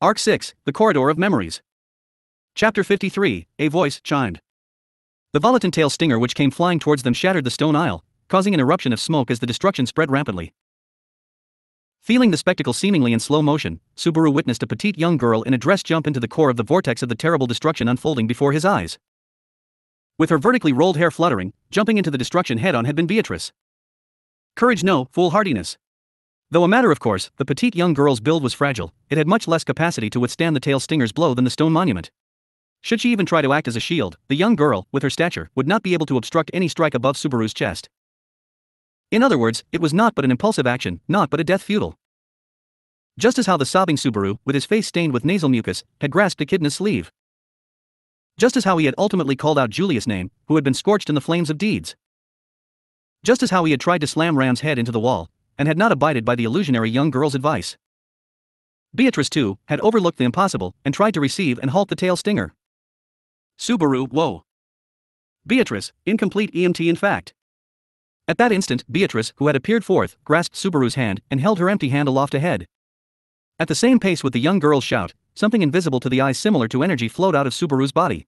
Arc 6 The Corridor of Memories. Chapter 53 A voice chimed. The volatile tail stinger which came flying towards them shattered the stone aisle, causing an eruption of smoke as the destruction spread rapidly. Feeling the spectacle seemingly in slow motion, Subaru witnessed a petite young girl in a dress jump into the core of the vortex of the terrible destruction unfolding before his eyes. With her vertically rolled hair fluttering, jumping into the destruction head on had been Beatrice. Courage no, foolhardiness. Though a matter of course, the petite young girl's build was fragile, it had much less capacity to withstand the tail stinger's blow than the stone monument. Should she even try to act as a shield, the young girl, with her stature, would not be able to obstruct any strike above Subaru's chest. In other words, it was not but an impulsive action, not but a death futile. Just as how the sobbing Subaru, with his face stained with nasal mucus, had grasped Echidna's sleeve. Just as how he had ultimately called out Julius' name, who had been scorched in the flames of deeds. Just as how he had tried to slam Ram's head into the wall, and had not abided by the illusionary young girl's advice. Beatrice, too, had overlooked the impossible and tried to receive and halt the tail stinger. Subaru, whoa. Beatrice, incomplete EMT in fact. At that instant, Beatrice, who had appeared forth, grasped Subaru's hand and held her empty hand aloft ahead. At the same pace with the young girl's shout, something invisible to the eyes similar to energy flowed out of Subaru's body.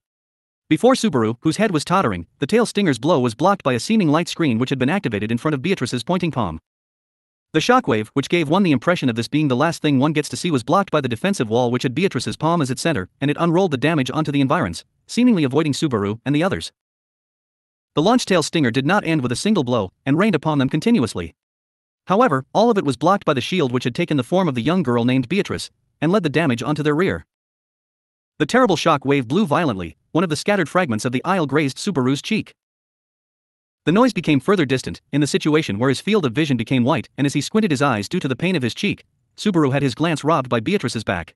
Before Subaru, whose head was tottering, the tail stinger's blow was blocked by a seeming light screen which had been activated in front of Beatrice's pointing palm. The shockwave, which gave one the impression of this being the last thing one gets to see, was blocked by the defensive wall which had Beatrice's palm as its center, and it unrolled the damage onto the environs, seemingly avoiding Subaru and the others. The launch tail stinger did not end with a single blow, and rained upon them continuously. However, all of it was blocked by the shield which had taken the form of the young girl named Beatrice, and led the damage onto their rear. The terrible shock wave blew violently, one of the scattered fragments of the aisle grazed Subaru's cheek. The noise became further distant, in the situation where his field of vision became white, and as he squinted his eyes due to the pain of his cheek, Subaru had his glance robbed by Beatrice's back.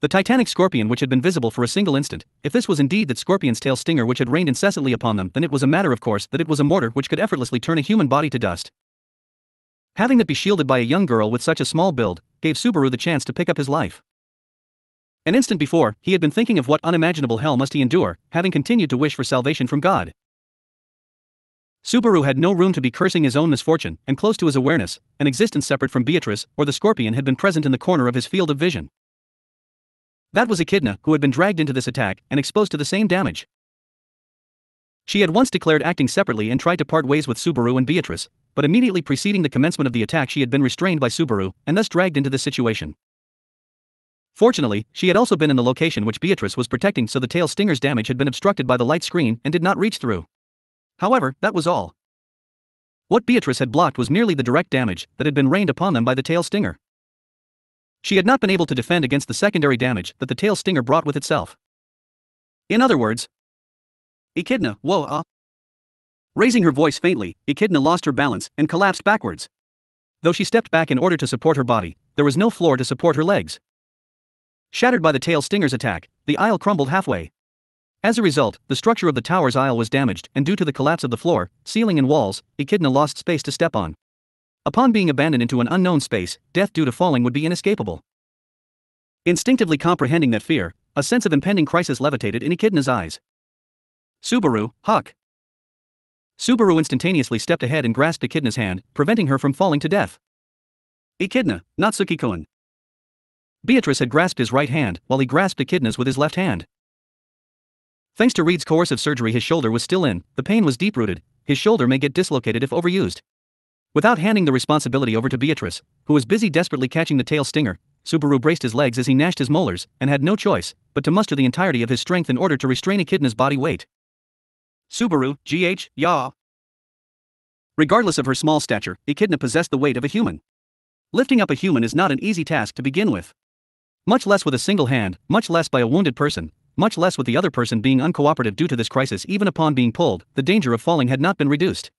The titanic scorpion which had been visible for a single instant, if this was indeed that scorpion's tail stinger which had rained incessantly upon them, then it was a matter of course that it was a mortar which could effortlessly turn a human body to dust. Having it be shielded by a young girl with such a small build, gave Subaru the chance to pick up his life. An instant before, he had been thinking of what unimaginable hell must he endure, having continued to wish for salvation from God. Subaru had no room to be cursing his own misfortune, and close to his awareness, an existence separate from Beatrice or the scorpion had been present in the corner of his field of vision. That was Echidna, who had been dragged into this attack and exposed to the same damage. She had once declared acting separately and tried to part ways with Subaru and Beatrice, but immediately preceding the commencement of the attack, she had been restrained by Subaru and thus dragged into this situation. Fortunately, she had also been in the location which Beatrice was protecting so the tail stinger's damage had been obstructed by the light screen and did not reach through. However, that was all. What Beatrice had blocked was merely the direct damage that had been rained upon them by the tail stinger. She had not been able to defend against the secondary damage that the tail stinger brought with itself. In other words, Echidna, whoa, uh. Raising her voice faintly, Echidna lost her balance and collapsed backwards. Though she stepped back in order to support her body, there was no floor to support her legs. Shattered by the tail stinger's attack, the aisle crumbled halfway. As a result, the structure of the tower's aisle was damaged, and due to the collapse of the floor, ceiling, and walls, Echidna lost space to step on. Upon being abandoned into an unknown space, death due to falling would be inescapable. Instinctively comprehending that fear, a sense of impending crisis levitated in Echidna's eyes. Subaru, Huck. Subaru instantaneously stepped ahead and grasped Echidna's hand, preventing her from falling to death. Echidna, Natsuki-kun. Beatrice had grasped his right hand, while he grasped Echidna's with his left hand. Thanks to Reid's coercive surgery, his shoulder was still in, the pain was deep rooted, his shoulder may get dislocated if overused. Without handing the responsibility over to Beatrice, who was busy desperately catching the tail stinger, Subaru braced his legs as he gnashed his molars, and had no choice but to muster the entirety of his strength in order to restrain Echidna's body weight. Subaru, GH, yaw. Regardless of her small stature, Echidna possessed the weight of a human. Lifting up a human is not an easy task to begin with. Much less with a single hand, much less by a wounded person, much less with the other person being uncooperative due to this crisis. Even upon being pulled, the danger of falling had not been reduced.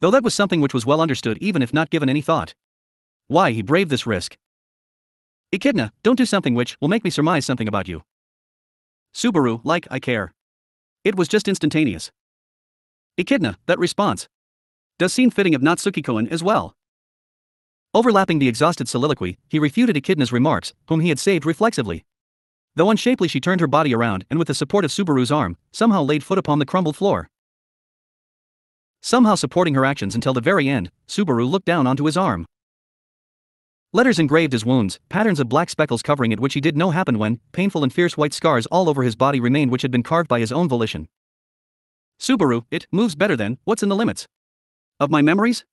Though that was something which was well understood even if not given any thought. Why he braved this risk. Echidna, don't do something which will make me surmise something about you. Subaru, like I care. It was just instantaneous. Echidna, that response. Does seem fitting of Natsuki-kun as well. Overlapping the exhausted soliloquy, he refuted Echidna's remarks, whom he had saved reflexively. Though unshapely, she turned her body around and, with the support of Subaru's arm, somehow laid foot upon the crumbled floor. Somehow supporting her actions until the very end, Subaru looked down onto his arm. Letters engraved as wounds, patterns of black speckles covering it which he did know happened when, painful and fierce white scars all over his body remained which had been carved by his own volition. Subaru, it moves better than, what's in the limits? Of my memories?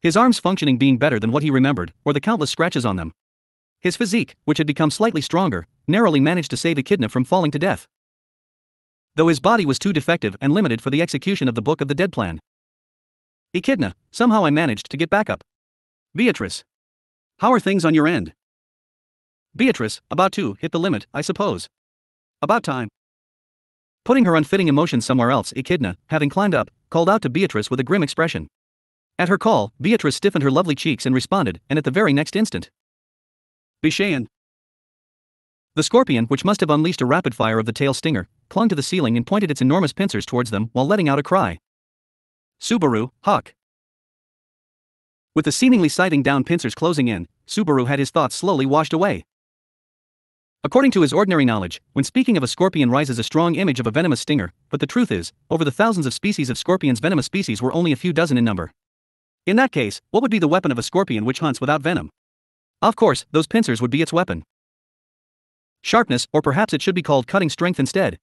His arms functioning being better than what he remembered, or the countless scratches on them. His physique, which had become slightly stronger, narrowly managed to save Echidna from falling to death. Though his body was too defective and limited for the execution of the Book of the Dead plan. Echidna, somehow I managed to get back up. Beatrice. How are things on your end? Beatrice, about to hit the limit, I suppose. About time. Putting her unfitting emotions somewhere else, Echidna, having climbed up, called out to Beatrice with a grim expression. At her call, Beatrice stiffened her lovely cheeks and responded, and at the very next instant. Bishayan. The scorpion, which must have unleashed a rapid fire of the tail stinger, clung to the ceiling and pointed its enormous pincers towards them while letting out a cry. Subaru, Huck. With the seemingly sighting down pincers closing in, Subaru had his thoughts slowly washed away. According to his ordinary knowledge, when speaking of a scorpion rises a strong image of a venomous stinger, but the truth is, over the thousands of species of scorpions venomous species were only a few dozen in number. In that case, what would be the weapon of a scorpion which hunts without venom? Of course, those pincers would be its weapon. Sharpness, or perhaps it should be called cutting strength instead.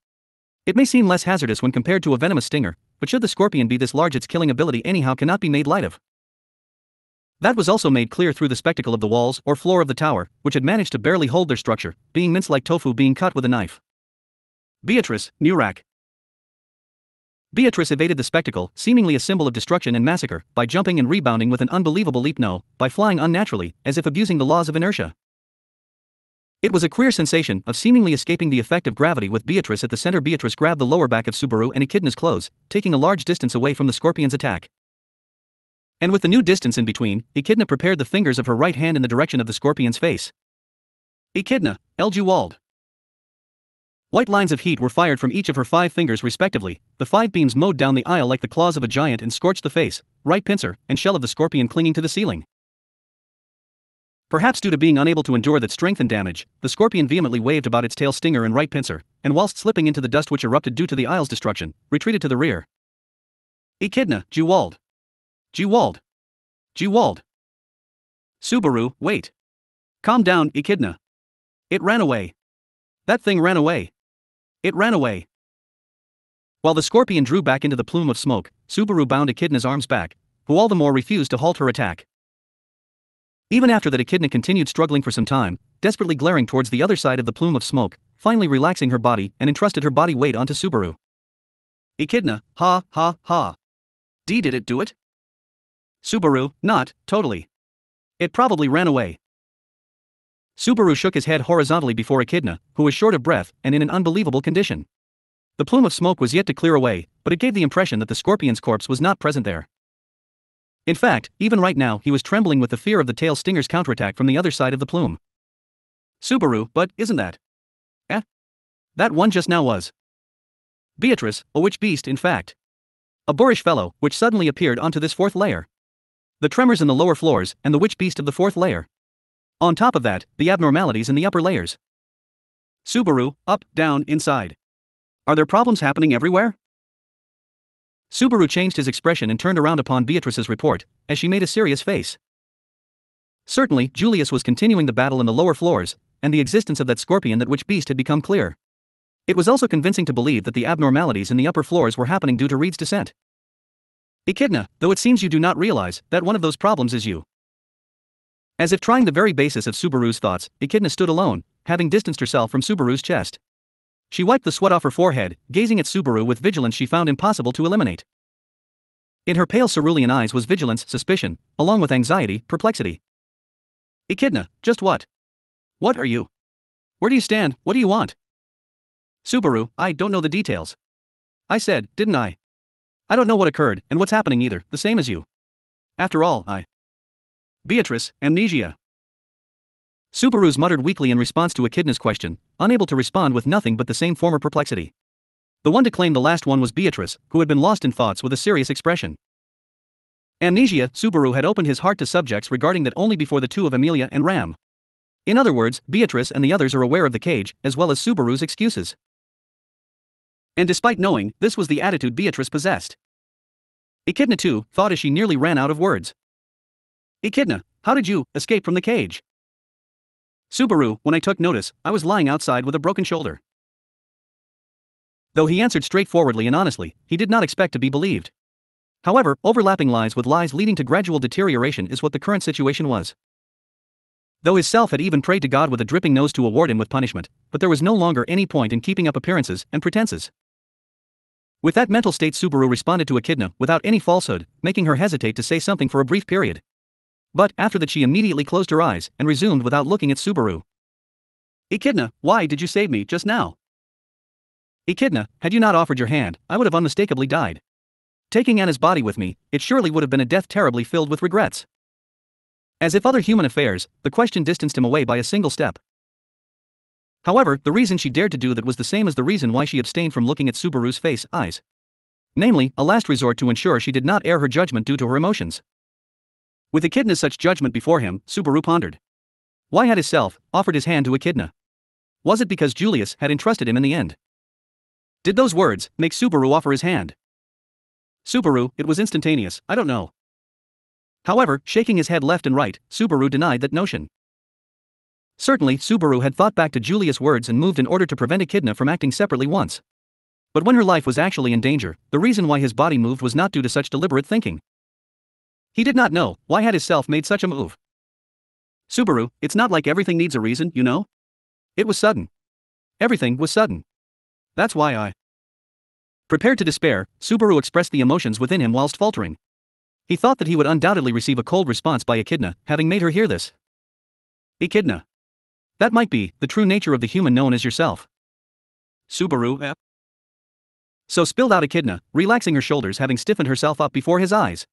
It may seem less hazardous when compared to a venomous stinger, but should the scorpion be this large, its killing ability anyhow cannot be made light of. That was also made clear through the spectacle of the walls or floor of the tower, which had managed to barely hold their structure, being minced like tofu being cut with a knife. Beatrice, Nurak. Beatrice evaded the spectacle, seemingly a symbol of destruction and massacre, by jumping and rebounding with an unbelievable leap no, by flying unnaturally, as if abusing the laws of inertia. It was a queer sensation of seemingly escaping the effect of gravity with Beatrice at the center. Beatrice grabbed the lower back of Subaru and Echidna's clothes, taking a large distance away from the scorpion's attack. And with the new distance in between, Echidna prepared the fingers of her right hand in the direction of the scorpion's face. Echidna, El Jiwald. White lines of heat were fired from each of her five fingers respectively, the five beams mowed down the aisle like the claws of a giant and scorched the face, right pincer, and shell of the scorpion clinging to the ceiling. Perhaps due to being unable to endure that strength and damage, the scorpion vehemently waved about its tail stinger and right pincer, and whilst slipping into the dust which erupted due to the aisle's destruction, retreated to the rear. Echidna, Jiwald. Jiwald. Jiwald. Subaru, wait. Calm down, Echidna. It ran away. That thing ran away. It ran away. While the scorpion drew back into the plume of smoke, Subaru bound Echidna's arms back, who all the more refused to halt her attack. Even after that, Echidna continued struggling for some time, desperately glaring towards the other side of the plume of smoke, finally relaxing her body and entrusted her body weight onto Subaru. Echidna, ha, ha, ha. D did it do it? Subaru, not, totally. It probably ran away. Subaru shook his head horizontally before Echidna, who was short of breath and in an unbelievable condition. The plume of smoke was yet to clear away, but it gave the impression that the scorpion's corpse was not present there. In fact, even right now he was trembling with the fear of the tail stinger's counterattack from the other side of the plume. Subaru, but isn't that? Eh? That one just now was. Beatrice, a witch beast in fact. A boorish fellow, which suddenly appeared onto this fourth layer. The tremors in the lower floors, and the witch beast of the fourth layer. On top of that, the abnormalities in the upper layers. Subaru, up, down, inside. Are there problems happening everywhere? Subaru changed his expression and turned around upon Beatrice's report, as she made a serious face. Certainly, Julius was continuing the battle in the lower floors, and the existence of that scorpion that witch beast had become clear. It was also convincing to believe that the abnormalities in the upper floors were happening due to Reid's descent. Echidna, though it seems you do not realize that one of those problems is you. As if trying the very basis of Subaru's thoughts, Echidna stood alone, having distanced herself from Subaru's chest. She wiped the sweat off her forehead, gazing at Subaru with vigilance she found impossible to eliminate. In her pale cerulean eyes was vigilance, suspicion, along with anxiety, perplexity. Echidna, just what? What are you? Where do you stand? What do you want? Subaru, I don't know the details. I said, didn't I? I don't know what occurred and what's happening either, the same as you. After all, I. Beatrice, amnesia. Subaru's muttered weakly in response to Echidna's question, unable to respond with nothing but the same former perplexity. The one to claim the last one was Beatrice, who had been lost in thoughts with a serious expression. Amnesia, Subaru had opened his heart to subjects regarding that only before the two of Emilia and Ram. In other words, Beatrice and the others are aware of the cage, as well as Subaru's excuses. And despite knowing, this was the attitude Beatrice possessed. Echidna too, thought as she nearly ran out of words. Echidna, How did you escape from the cage? Subaru, when I took notice, I was lying outside with a broken shoulder. Though he answered straightforwardly and honestly, he did not expect to be believed. However, overlapping lies with lies leading to gradual deterioration is what the current situation was. Though his self had even prayed to God with a dripping nose to award him with punishment, but there was no longer any point in keeping up appearances and pretenses. With that mental state, Subaru responded to Echidna without any falsehood, making her hesitate to say something for a brief period. But after that, she immediately closed her eyes and resumed without looking at Subaru. Echidna, why did you save me just now? Echidna, had you not offered your hand, I would have unmistakably died. Taking Anna's body with me, it surely would have been a death terribly filled with regrets. As if other human affairs, the question distanced him away by a single step. However, the reason she dared to do that was the same as the reason why she abstained from looking at Subaru's face, eyes. Namely, a last resort to ensure she did not air her judgment due to her emotions. With Echidna's such judgment before him, Subaru pondered. Why had his self offered his hand to Echidna? Was it because Julius had entrusted him in the end? Did those words make Subaru offer his hand? Subaru, it was instantaneous, I don't know. However, shaking his head left and right, Subaru denied that notion. Certainly, Subaru had thought back to Julius' words and moved in order to prevent Echidna from acting separately once. But when her life was actually in danger, the reason why his body moved was not due to such deliberate thinking. He did not know why had his self made such a move. Subaru, it's not like everything needs a reason, you know? It was sudden. Everything was sudden. That's why I. Prepared to despair, Subaru expressed the emotions within him whilst faltering. He thought that he would undoubtedly receive a cold response by Echidna, having made her hear this. Echidna. That might be the true nature of the human known as yourself. Subaru, eh? So spilled out Echidna, relaxing her shoulders having stiffened herself up before his eyes.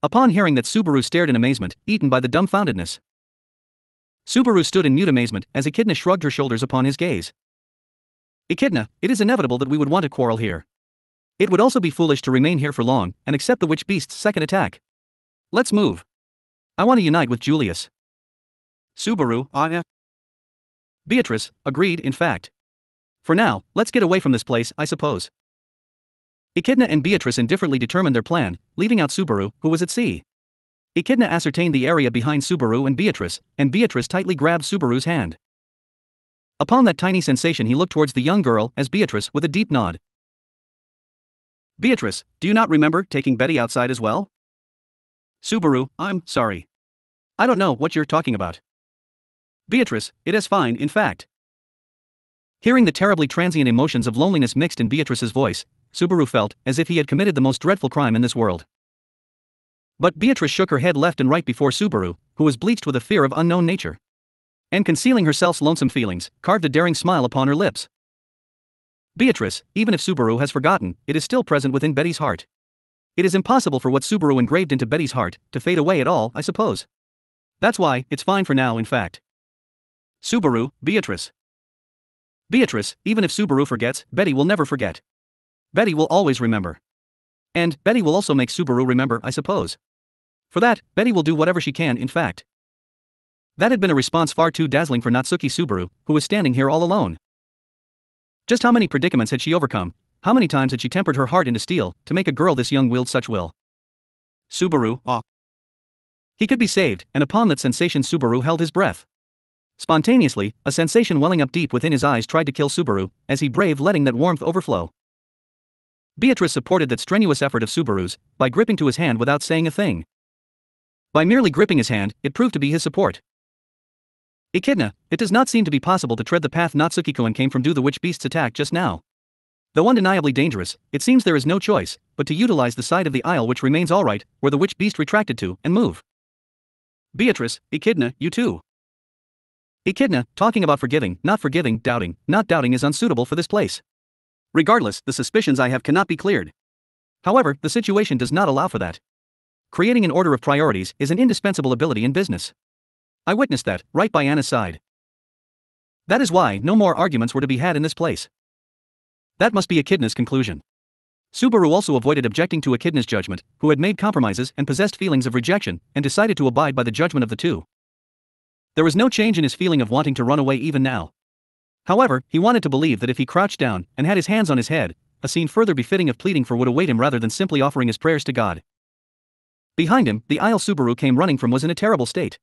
Upon hearing that Subaru stared in amazement, eaten by the dumbfoundedness. Subaru stood in mute amazement as Echidna shrugged her shoulders upon his gaze. Echidna, it is inevitable that we would want to quarrel here. It would also be foolish to remain here for long and accept the witch beast's second attack. Let's move. I want to unite with Julius. Subaru, I. Beatrice, agreed, in fact. For now, let's get away from this place, I suppose. Echidna and Beatrice indifferently determined their plan, leaving out Subaru, who was at sea. Echidna ascertained the area behind Subaru and Beatrice, and Beatrice tightly grabbed Subaru's hand. Upon that tiny sensation, he looked towards the young girl as Beatrice with a deep nod. Beatrice, do you not remember taking Betty outside as well? Subaru, I'm sorry. I don't know what you're talking about. Beatrice, it is fine, in fact. Hearing the terribly transient emotions of loneliness mixed in Beatrice's voice, Subaru felt as if he had committed the most dreadful crime in this world. But Beatrice shook her head left and right before Subaru, who was bleached with a fear of unknown nature. And concealing herself's lonesome feelings, carved a daring smile upon her lips. Beatrice, even if Subaru has forgotten, it is still present within Betty's heart. It is impossible for what Subaru engraved into Betty's heart to fade away at all, I suppose. That's why, it's fine for now, in fact. Subaru, Beatrice. Beatrice, even if Subaru forgets, Betty will never forget. Betty will always remember. And Betty will also make Subaru remember, I suppose. For that, Betty will do whatever she can, in fact. That had been a response far too dazzling for Natsuki Subaru, who was standing here all alone. Just how many predicaments had she overcome? How many times had she tempered her heart into steel to make a girl this young wield such will? Subaru, ah. He could be saved, and upon that sensation, Subaru held his breath. Spontaneously, a sensation welling up deep within his eyes tried to kill Subaru, as he braved letting that warmth overflow. Beatrice supported that strenuous effort of Subaru's by gripping to his hand without saying a thing. By merely gripping his hand, it proved to be his support. Echidna, it does not seem to be possible to tread the path Natsuki-kun came from due the witch beast's attack just now. Though undeniably dangerous, it seems there is no choice but to utilize the side of the aisle which remains alright, where the witch beast retracted to, and move. Beatrice, Echidna, you too. Echidna, talking about forgiving, not forgiving, doubting, not doubting is unsuitable for this place. Regardless, the suspicions I have cannot be cleared. However, the situation does not allow for that. Creating an order of priorities is an indispensable ability in business. I witnessed that, right by Anna's side. That is why no more arguments were to be had in this place. That must be Echidna's conclusion. Subaru also avoided objecting to Echidna's judgment, who had made compromises and possessed feelings of rejection, and decided to abide by the judgment of the two. There was no change in his feeling of wanting to run away even now. However, he wanted to believe that if he crouched down and had his hands on his head, a scene further befitting of pleading for would await him rather than simply offering his prayers to God. Behind him, the Aisle Subaru came running from was in a terrible state.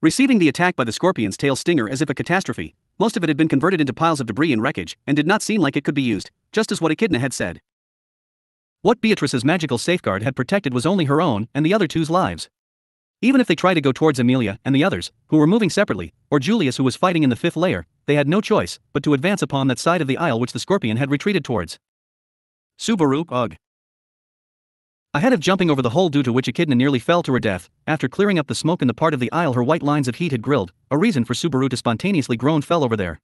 Receiving the attack by the scorpion's tail stinger as if a catastrophe, most of it had been converted into piles of debris and wreckage, and did not seem like it could be used, just as what Echidna had said. What Beatrice's magical safeguard had protected was only her own and the other two's lives. Even if they tried to go towards Emilia and the others, who were moving separately, or Julius who was fighting in the fifth layer, they had no choice but to advance upon that side of the aisle which the scorpion had retreated towards. Subaru, ugh. Ahead of jumping over the hole due to which Echidna nearly fell to her death, after clearing up the smoke in the part of the aisle her white lines of heat had grilled, a reason for Subaru to spontaneously groan fell over there.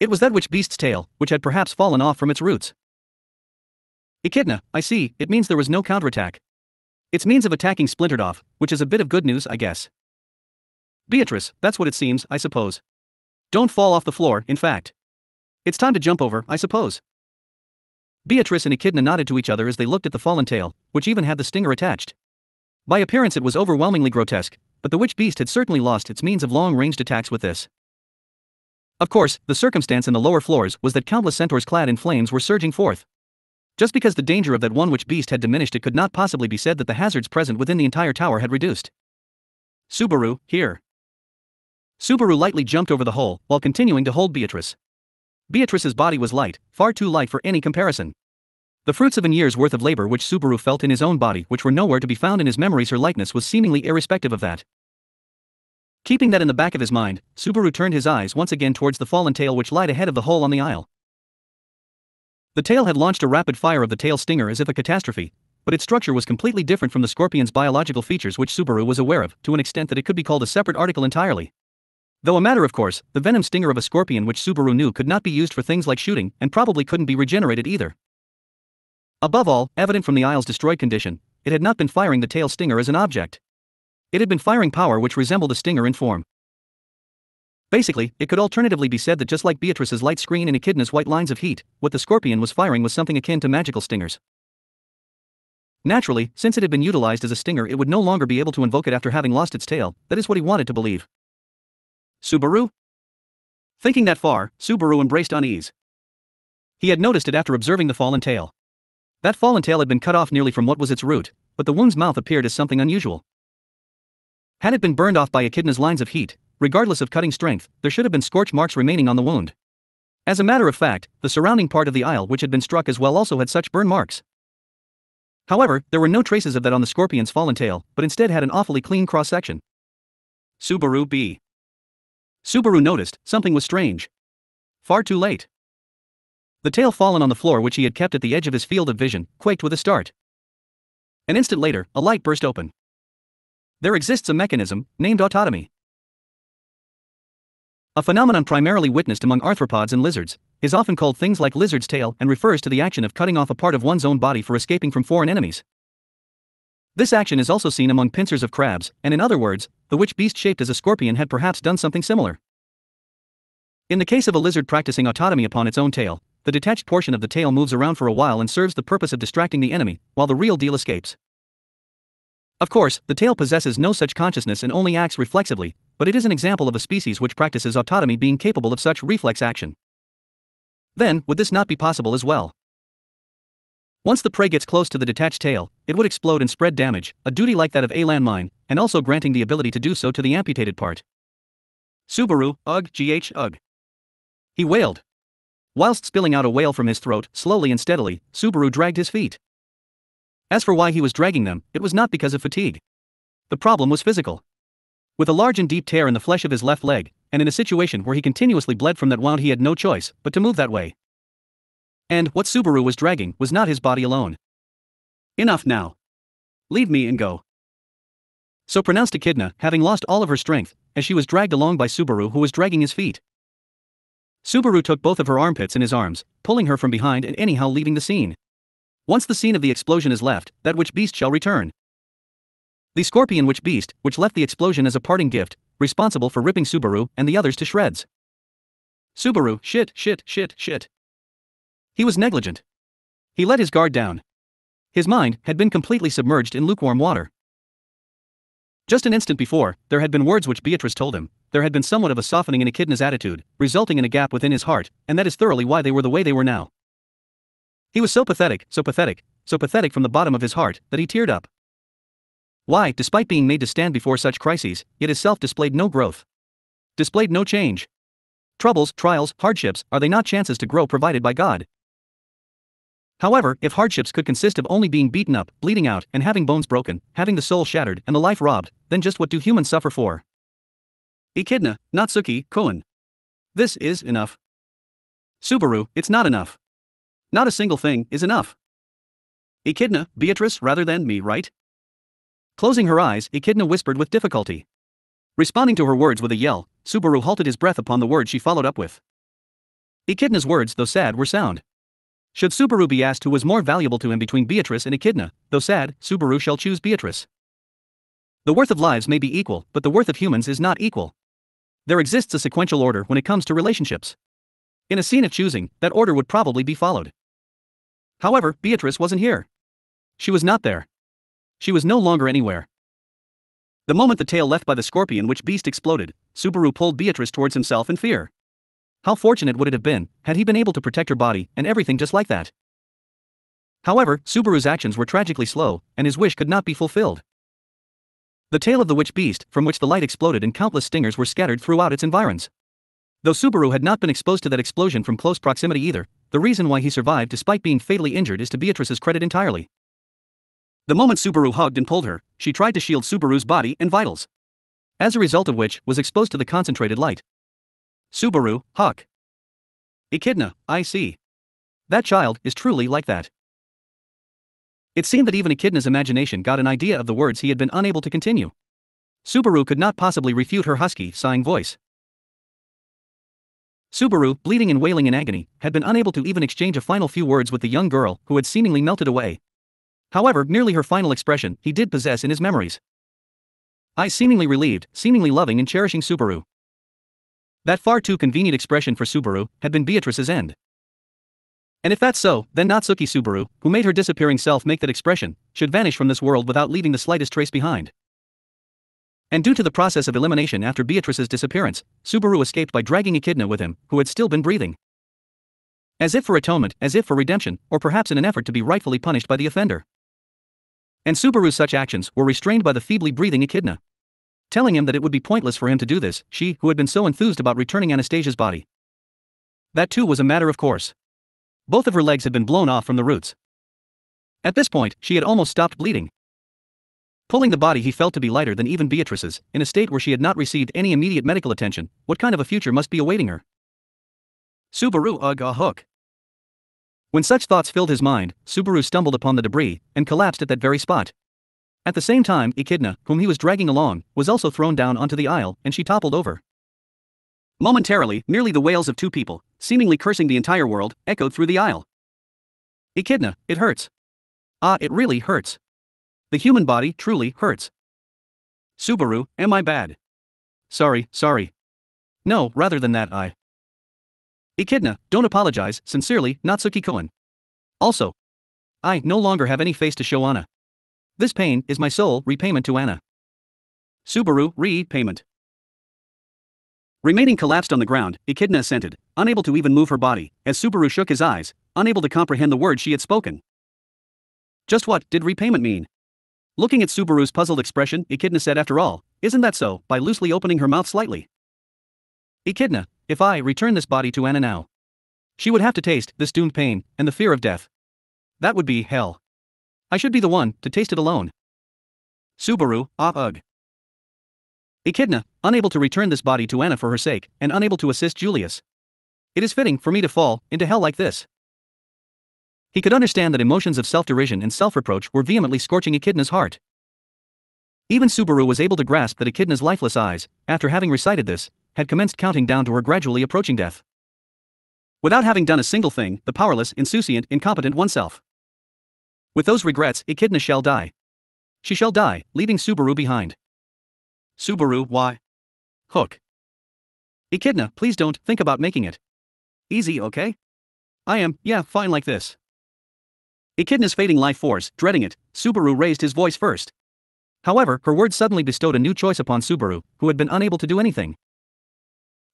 It was that witch beast's tail, which had perhaps fallen off from its roots. Echidna, I see, it means there was no counterattack. Its means of attacking splintered off, which is a bit of good news, I guess. Beatrice, that's what it seems, I suppose. Don't fall off the floor, in fact. It's time to jump over, I suppose. Beatrice and Echidna nodded to each other as they looked at the fallen tail, which even had the stinger attached. By appearance, it was overwhelmingly grotesque, but the witch beast had certainly lost its means of long ranged attacks with this. Of course, the circumstance in the lower floors was that countless centaurs clad in flames were surging forth. Just because the danger of that one witch beast had diminished, it could not possibly be said that the hazards present within the entire tower had reduced. Subaru, here. Subaru lightly jumped over the hole while continuing to hold Beatrice. Beatrice's body was light, far too light for any comparison. The fruits of an year's worth of labor which Subaru felt in his own body, which were nowhere to be found in his memories, her lightness was seemingly irrespective of that. Keeping that in the back of his mind, Subaru turned his eyes once again towards the fallen tail which lied ahead of the hole on the aisle. The tail had launched a rapid fire of the tail stinger as if a catastrophe, but its structure was completely different from the scorpion's biological features which Subaru was aware of, to an extent that it could be called a separate article entirely. Though a matter of course, the venom stinger of a scorpion which Subaru knew could not be used for things like shooting and probably couldn't be regenerated either. Above all, evident from the aisle's destroyed condition, it had not been firing the tail stinger as an object. It had been firing power which resembled a stinger in form. Basically, it could alternatively be said that just like Beatrice's light screen and Echidna's white lines of heat, what the scorpion was firing was something akin to magical stingers. Naturally, since it had been utilized as a stinger, it would no longer be able to invoke it after having lost its tail, that is what he wanted to believe. Subaru? Thinking that far, Subaru embraced unease. He had noticed it after observing the fallen tail. That fallen tail had been cut off nearly from what was its root, but the wound's mouth appeared as something unusual. Had it been burned off by Echidna's lines of heat, regardless of cutting strength, there should have been scorch marks remaining on the wound. As a matter of fact, the surrounding part of the aisle which had been struck as well also had such burn marks. However, there were no traces of that on the scorpion's fallen tail, but instead had an awfully clean cross section. Subaru B. Subaru noticed something was strange. Far too late. The tail fallen on the floor which he had kept at the edge of his field of vision, quaked with a start. An instant later, a light burst open there exists a mechanism, named autotomy. A phenomenon primarily witnessed among arthropods and lizards, is often called things like lizard's tail and refers to the action of cutting off a part of one's own body for escaping from foreign enemies. This action is also seen among pincers of crabs, and in other words, the witch beast shaped as a scorpion had perhaps done something similar. In the case of a lizard practicing autotomy upon its own tail, the detached portion of the tail moves around for a while and serves the purpose of distracting the enemy, while the real deal escapes. Of course, the tail possesses no such consciousness and only acts reflexively, but it is an example of a species which practices autotomy being capable of such reflex action. Then, would this not be possible as well? Once the prey gets close to the detached tail, it would explode and spread damage, a duty like that of a landmine, and also granting the ability to do so to the amputated part. Subaru, ugh, gh, ugh. He wailed. Whilst spilling out a wail from his throat, slowly and steadily, Subaru dragged his feet. As for why he was dragging them, it was not because of fatigue. The problem was physical. With a large and deep tear in the flesh of his left leg, and in a situation where he continuously bled from that wound, he had no choice but to move that way. And what Subaru was dragging was not his body alone. Enough now. Leave me and go. So pronounced Echidna, having lost all of her strength, as she was dragged along by Subaru, who was dragging his feet. Subaru took both of her armpits in his arms, pulling her from behind and anyhow leaving the scene. Once the scene of the explosion is left, that witch beast shall return. The scorpion witch beast, which left the explosion as a parting gift, responsible for ripping Subaru and the others to shreds. Subaru, shit, shit, shit, shit. He was negligent. He let his guard down. His mind had been completely submerged in lukewarm water. Just an instant before, there had been words which Beatrice told him, there had been somewhat of a softening in Echidna's attitude, resulting in a gap within his heart, and that is thoroughly why they were the way they were now. He was so pathetic, so pathetic, so pathetic from the bottom of his heart, that he teared up. Why, despite being made to stand before such crises, yet his self displayed no growth. Displayed no change. Troubles, trials, hardships, are they not chances to grow provided by God? However, if hardships could consist of only being beaten up, bleeding out, and having bones broken, having the soul shattered, and the life robbed, then just what do humans suffer for? Echidna, Natsuki-kun. This is enough. Subaru, it's not enough. Not a single thing is enough. Echidna, Beatrice rather than me, right? Closing her eyes, Echidna whispered with difficulty. Responding to her words with a yell, Subaru halted his breath upon the word she followed up with. Echidna's words, though sad, were sound. Should Subaru be asked who was more valuable to him between Beatrice and Echidna, though sad, Subaru shall choose Beatrice. The worth of lives may be equal, but the worth of humans is not equal. There exists a sequential order when it comes to relationships. In a scene of choosing, that order would probably be followed. However, Beatrice wasn't here. She was not there. She was no longer anywhere. The moment the tail left by the scorpion witch beast exploded, Subaru pulled Beatrice towards himself in fear. How fortunate would it have been had he been able to protect her body and everything just like that. However, Subaru's actions were tragically slow, and his wish could not be fulfilled. The tail of the witch beast, from which the light exploded and countless stingers were scattered throughout its environs. Though Subaru had not been exposed to that explosion from close proximity either, the reason why he survived despite being fatally injured is to Beatrice's credit entirely. The moment Subaru hugged and pulled her, she tried to shield Subaru's body and vitals. As a result of which, was exposed to the concentrated light. Subaru, Huck. Echidna, I see. That child is truly like that. It seemed that even Echidna's imagination got an idea of the words he had been unable to continue. Subaru could not possibly refute her husky, sighing voice. Subaru, bleeding and wailing in agony, had been unable to even exchange a final few words with the young girl who had seemingly melted away, However, nearly her final expression he did possess in his memories. I seemingly relieved, seemingly loving and cherishing Subaru. That far too convenient expression for Subaru had been Beatrice's end. And if that's so, then Natsuki Subaru, who made her disappearing self make that expression, should vanish from this world without leaving the slightest trace behind. And due to the process of elimination after Beatrice's disappearance, Subaru escaped by dragging Echidna with him, who had still been breathing. As if for atonement, as if for redemption, or perhaps in an effort to be rightfully punished by the offender and Subaru's such actions were restrained by the feebly breathing Echidna. Telling him that it would be pointless for him to do this, she, who had been so enthused about returning Anastasia's body. That too was a matter of course. Both of her legs had been blown off from the roots. At this point, she had almost stopped bleeding. Pulling the body he felt to be lighter than even Beatrice's, in a state where she had not received any immediate medical attention, what kind of a future must be awaiting her? Subaru ugh a hook. When such thoughts filled his mind, Subaru stumbled upon the debris and collapsed at that very spot. At the same time, Echidna, whom he was dragging along, was also thrown down onto the aisle and she toppled over. Momentarily, merely the wails of two people, seemingly cursing the entire world, echoed through the aisle. Echidna, it hurts. Ah, it really hurts. The human body truly hurts. Subaru, am I bad? Sorry, sorry. No, rather than that, I. Echidna, don't apologize, sincerely, Natsuki-kun. Also, I no longer have any face to show Anna. This pain is my sole repayment to Anna. Subaru, repayment. Remaining collapsed on the ground, Echidna assented, unable to even move her body, as Subaru shook his eyes, unable to comprehend the words she had spoken. Just what did repayment mean? Looking at Subaru's puzzled expression, Echidna said after all, isn't that so, by loosely opening her mouth slightly. Echidna, if I return this body to Anna now, she would have to taste this doomed pain and the fear of death. That would be hell. I should be the one to taste it alone. Subaru, ah ugh. Echidna, unable to return this body to Anna for her sake, and unable to assist Julius. It is fitting for me to fall into hell like this. He could understand that emotions of self derision and self reproach were vehemently scorching Echidna's heart. Even Subaru was able to grasp that Echidna's lifeless eyes, after having recited this, had commenced counting down to her gradually approaching death. Without having done a single thing, the powerless, insouciant, incompetent oneself. With those regrets, Echidna shall die. She shall die, leaving Subaru behind. Subaru, why? Hook. Echidna, please don't think about making it. Easy, okay? I am, yeah, fine like this. Echidna's fading life force, dreading it, Subaru raised his voice first. However, her words suddenly bestowed a new choice upon Subaru, who had been unable to do anything.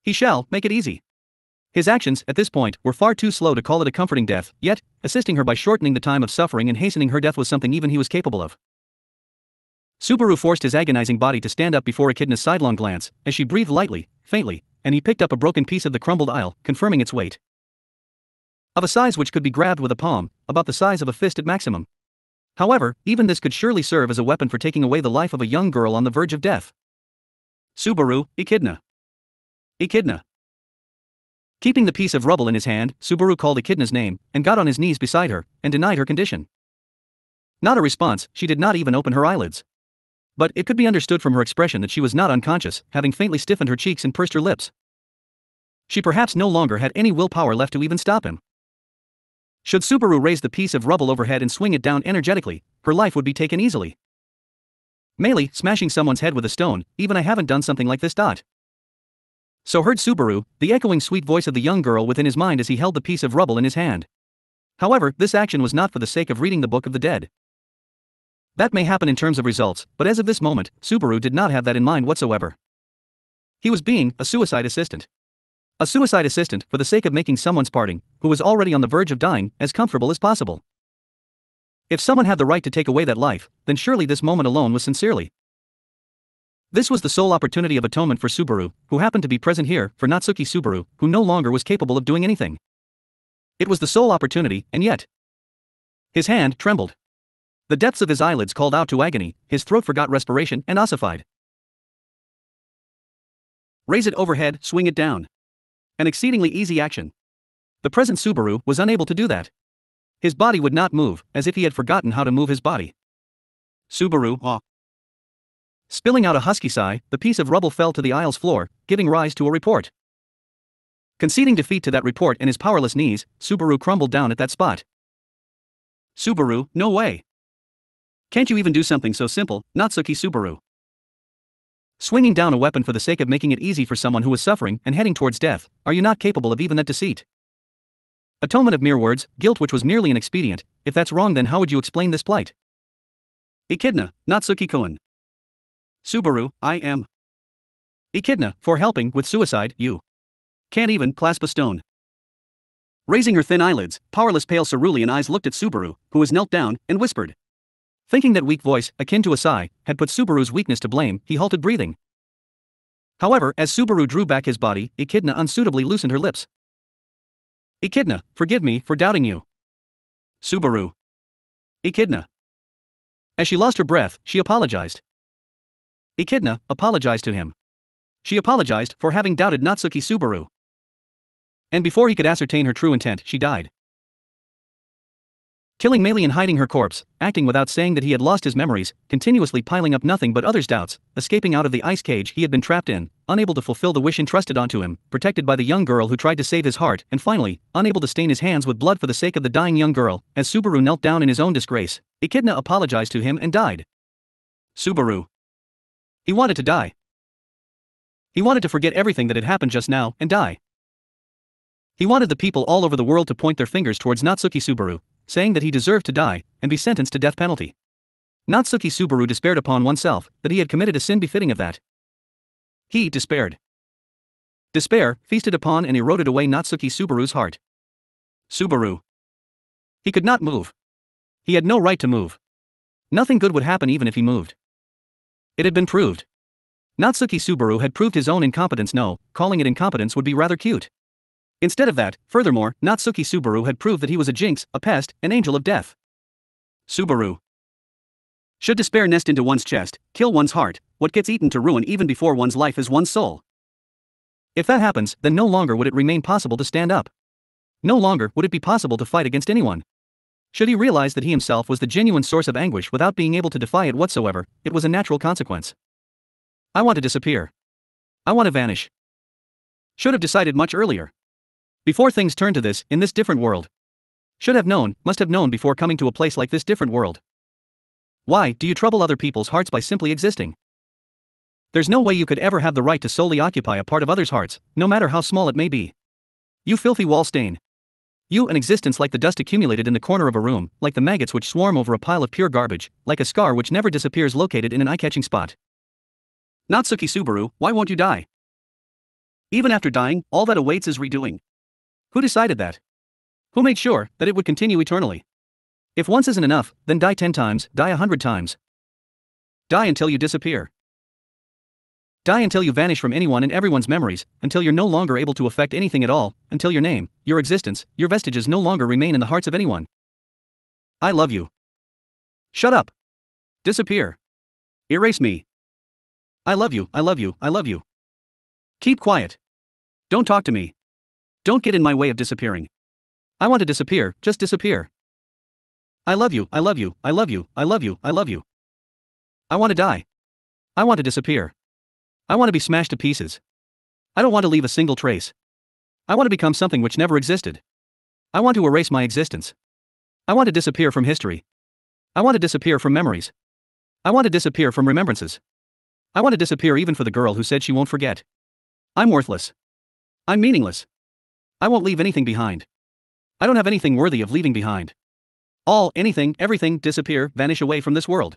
He shall make it easy. His actions, at this point, were far too slow to call it a comforting death, yet, assisting her by shortening the time of suffering and hastening her death was something even he was capable of. Subaru forced his agonizing body to stand up before Echidna's sidelong glance, as she breathed lightly, faintly, and he picked up a broken piece of the crumbled aisle, confirming its weight. Of a size which could be grabbed with a palm, about the size of a fist at maximum. However, even this could surely serve as a weapon for taking away the life of a young girl on the verge of death. Subaru, Echidna. Echidna. Keeping the piece of rubble in his hand, Subaru called Echidna's name, and got on his knees beside her, and denied her condition. Not a response, she did not even open her eyelids. But it could be understood from her expression that she was not unconscious, having faintly stiffened her cheeks and pursed her lips. She perhaps no longer had any willpower left to even stop him. Should Subaru raise the piece of rubble overhead and swing it down energetically, her life would be taken easily. Melee, smashing someone's head with a stone, even I haven't done something like this. Dot. So heard Subaru, the echoing sweet voice of the young girl within his mind as he held the piece of rubble in his hand. However, this action was not for the sake of reading the Book of the Dead. That may happen in terms of results, but as of this moment, Subaru did not have that in mind whatsoever. He was being a suicide assistant. A suicide assistant for the sake of making someone's parting, who was already on the verge of dying, as comfortable as possible. If someone had the right to take away that life, then surely this moment alone was sincerely. This was the sole opportunity of atonement for Subaru, who happened to be present here, for Natsuki Subaru, who no longer was capable of doing anything. It was the sole opportunity, and yet. His hand trembled. The depths of his eyelids called out to agony, his throat forgot respiration and ossified. Raise it overhead, swing it down. An exceedingly easy action. The present Subaru was unable to do that. His body would not move, as if he had forgotten how to move his body. Subaru, ah. Spilling out a husky sigh, the piece of rubble fell to the aisle's floor, giving rise to a report. Conceding defeat to that report and his powerless knees, Subaru crumbled down at that spot. Subaru, no way. Can't you even do something so simple, Natsuki Subaru? Swinging down a weapon for the sake of making it easy for someone who is suffering and heading towards death, are you not capable of even that deceit? Atonement of mere words, guilt which was merely an expedient, if that's wrong then how would you explain this plight? Echidna, Natsuki-kun. Subaru, I am. Echidna, for helping with suicide, you. Can't even clasp a stone. Raising her thin eyelids, powerless pale cerulean eyes looked at Subaru, who was knelt down, and whispered. Thinking that weak voice, akin to a sigh, had put Subaru's weakness to blame, he halted breathing. However, as Subaru drew back his body, Echidna unsuitably loosened her lips. Echidna, forgive me for doubting you. Subaru. Echidna. As she lost her breath, she apologized. Echidna apologized to him. She apologized for having doubted Natsuki Subaru. And before he could ascertain her true intent, she died killing Meili and hiding her corpse, acting without saying that he had lost his memories, continuously piling up nothing but others' doubts, escaping out of the ice cage he had been trapped in, unable to fulfill the wish entrusted onto him, protected by the young girl who tried to save his heart, and finally, unable to stain his hands with blood for the sake of the dying young girl, as Subaru knelt down in his own disgrace, Echidna apologized to him and died. Subaru. He wanted to die. He wanted to forget everything that had happened just now and die. He wanted the people all over the world to point their fingers towards Natsuki Subaru, saying that he deserved to die and be sentenced to death penalty. Natsuki Subaru despaired upon oneself that he had committed a sin befitting of that. He despaired. Despair feasted upon and eroded away Natsuki Subaru's heart. Subaru. He could not move. He had no right to move. Nothing good would happen even if he moved. It had been proved. Natsuki Subaru had proved his own incompetence no, calling it incompetence would be rather cute. Instead of that, furthermore, Natsuki Subaru had proved that he was a jinx, a pest, an angel of death. Subaru. Should despair nest into one's chest, kill one's heart, what gets eaten to ruin even before one's life is one's soul. If that happens, then no longer would it remain possible to stand up. No longer would it be possible to fight against anyone. Should he realize that he himself was the genuine source of anguish without being able to defy it whatsoever, it was a natural consequence. I want to disappear. I want to vanish. Should have decided much earlier. Before things turned to this, in this different world. Should have known, must have known before coming to a place like this different world. Why do you trouble other people's hearts by simply existing? There's no way you could ever have the right to solely occupy a part of others' hearts, no matter how small it may be. You filthy wall stain. You, an existence like the dust accumulated in the corner of a room, like the maggots which swarm over a pile of pure garbage, like a scar which never disappears located in an eye catching spot. Natsuki Subaru, why won't you die? Even after dying, all that awaits is redoing. Who decided that? Who made sure that it would continue eternally? If once isn't enough, then die ten times, die a hundred times. Die until you disappear. Die until you vanish from anyone and everyone's memories, until you're no longer able to affect anything at all, until your name, your existence, your vestiges no longer remain in the hearts of anyone. I love you. Shut up. Disappear. Erase me. I love you, I love you, I love you. Keep quiet. Don't talk to me. Don't get in my way of disappearing. I want to disappear, just disappear. I love you, I love you, I love you, I love you, I love you. I want to die. I want to disappear. I want to be smashed to pieces. I don't want to leave a single trace. I want to become something which never existed. I want to erase my existence. I want to disappear from history. I want to disappear from memories. I want to disappear from remembrances. I want to disappear even for the girl who said she won't forget. I'm worthless. I'm meaningless. I won't leave anything behind. I don't have anything worthy of leaving behind. All, anything, everything, disappear, vanish away from this world.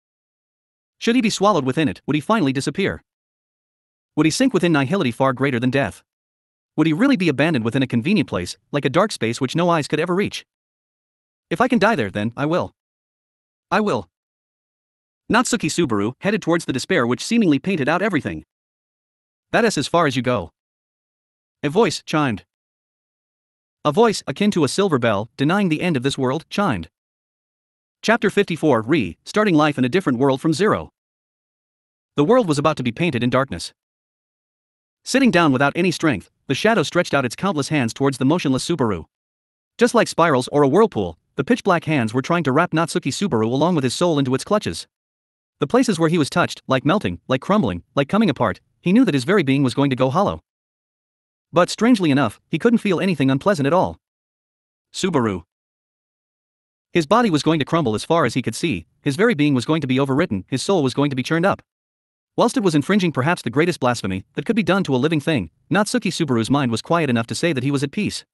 Should he be swallowed within it, would he finally disappear? Would he sink within nihility far greater than death? Would he really be abandoned within a convenient place, like a dark space which no eyes could ever reach? If I can die there, then I will. I will. Natsuki Subaru headed towards the despair which seemingly painted out everything. That is as far as you go. A voice chimed. A voice akin to a silver bell, denying the end of this world, chimed. Chapter 54 Re, starting life in a different world from zero. The world was about to be painted in darkness. Sitting down without any strength, the shadow stretched out its countless hands towards the motionless Subaru. Just like spirals or a whirlpool, the pitch black hands were trying to wrap Natsuki Subaru along with his soul into its clutches. The places where he was touched, like melting, like crumbling, like coming apart, he knew that his very being was going to go hollow. But strangely enough, he couldn't feel anything unpleasant at all. Subaru. His body was going to crumble as far as he could see, his very being was going to be overwritten, his soul was going to be churned up. Whilst it was infringing perhaps the greatest blasphemy that could be done to a living thing, Natsuki Subaru's mind was quiet enough to say that he was at peace.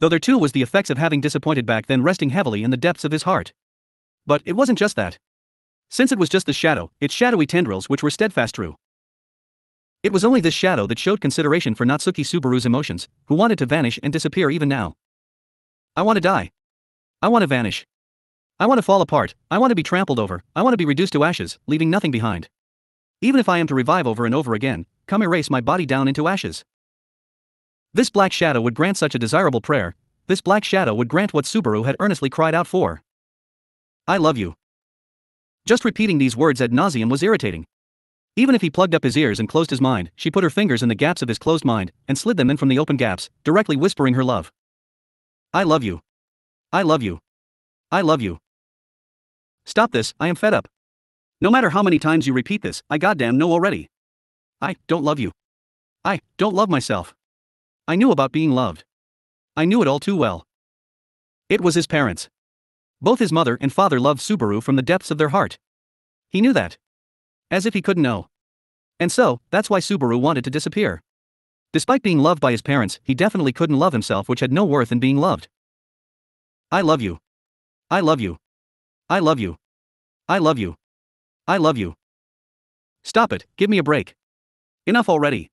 Though there too was the effects of having disappointed back then resting heavily in the depths of his heart. But it wasn't just that. Since it was just the shadow, its shadowy tendrils which were steadfast true. It was only this shadow that showed consideration for Natsuki Subaru's emotions, who wanted to vanish and disappear even now. I want to die. I want to vanish. I want to fall apart, I want to be trampled over, I want to be reduced to ashes, leaving nothing behind. Even if I am to revive over and over again, come erase my body down into ashes. This black shadow would grant such a desirable prayer, this black shadow would grant what Subaru had earnestly cried out for. I love you. Just repeating these words ad nauseum was irritating. Even if he plugged up his ears and closed his mind, she put her fingers in the gaps of his closed mind and slid them in from the open gaps, directly whispering her love. I love you. I love you. I love you. Stop this, I am fed up. No matter how many times you repeat this, I goddamn know already. I don't love you. I don't love myself. I knew about being loved. I knew it all too well. It was his parents. Both his mother and father loved Subaru from the depths of their heart. He knew that. As if he couldn't know. And so, that's why Subaru wanted to disappear. Despite being loved by his parents, he definitely couldn't love himself, which had no worth in being loved. I love you. I love you. I love you. I love you. I love you. Stop it, give me a break. Enough already.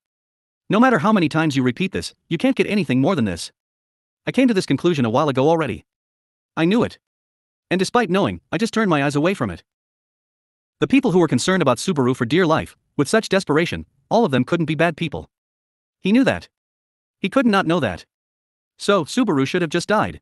No matter how many times you repeat this, you can't get anything more than this. I came to this conclusion a while ago already. I knew it. And despite knowing, I just turned my eyes away from it. The people who were concerned about Subaru for dear life, with such desperation, all of them couldn't be bad people. He knew that. He could not know that. So, Subaru should have just died.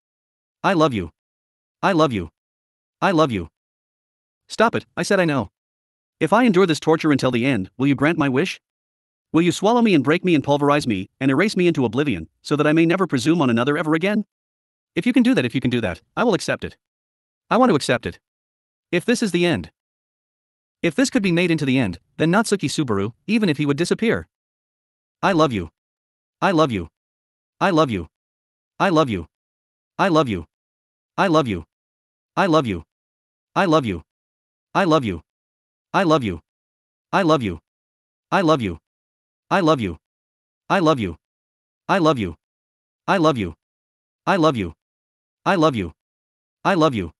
I love you. I love you. I love you. Stop it, I said I know. If I endure this torture until the end, will you grant my wish? Will you swallow me and break me and pulverize me, and erase me into oblivion, so that I may never presume on another ever again? If you can do that, if you can do that, I will accept it. I want to accept it. If this is the end. If this could be made into the end, then Natsuki Subaru, even if he would disappear. I love you. I love you. I love you. I love you. I love you. I love you. I love you. I love you. I love you. I love you. I love you. I love you. I love you. I love you. I love you. I love you. I love you. I love you. I love you.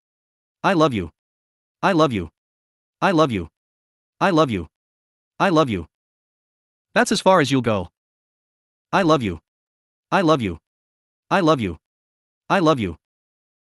I love you. I love you. I love you. I love you. I love you. That's as far as you'll go. I love you. I love you. I love you. I love you.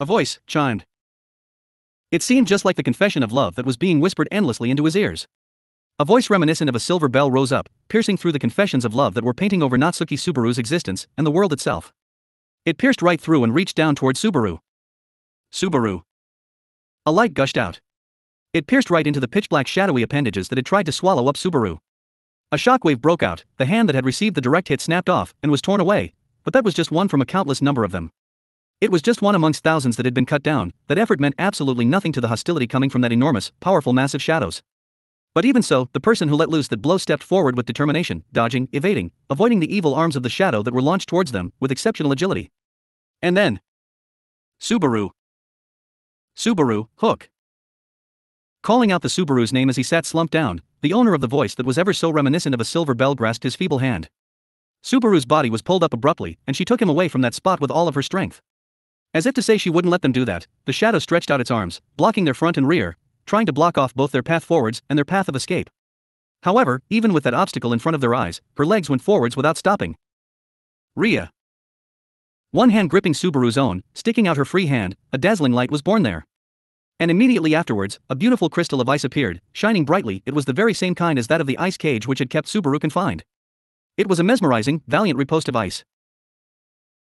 A voice chimed. It seemed just like the confession of love that was being whispered endlessly into his ears. A voice reminiscent of a silver bell rose up, piercing through the confessions of love that were painting over Natsuki Subaru's existence and the world itself. It pierced right through and reached down toward Subaru. Subaru. A light gushed out. It pierced right into the pitch black shadowy appendages that had tried to swallow up Subaru. A shockwave broke out, the hand that had received the direct hit snapped off and was torn away, but that was just one from a countless number of them. It was just one amongst thousands that had been cut down, that effort meant absolutely nothing to the hostility coming from that enormous, powerful mass of shadows. But even so, the person who let loose that blow stepped forward with determination, dodging, evading, avoiding the evil arms of the shadow that were launched towards them, with exceptional agility. And then. Subaru. Subaru, Hook. Calling out the Subaru's name as he sat slumped down, the owner of the voice that was ever so reminiscent of a silver bell grasped his feeble hand. Subaru's body was pulled up abruptly, and she took him away from that spot with all of her strength. As if to say she wouldn't let them do that, the shadow stretched out its arms, blocking their front and rear, trying to block off both their path forwards and their path of escape. However, even with that obstacle in front of their eyes, her legs went forwards without stopping. Ria. One hand gripping Subaru's own, sticking out her free hand, a dazzling light was born there. And immediately afterwards, a beautiful crystal of ice appeared, shining brightly, it was the very same kind as that of the ice cage which had kept Subaru confined. It was a mesmerizing, valiant riposte of ice.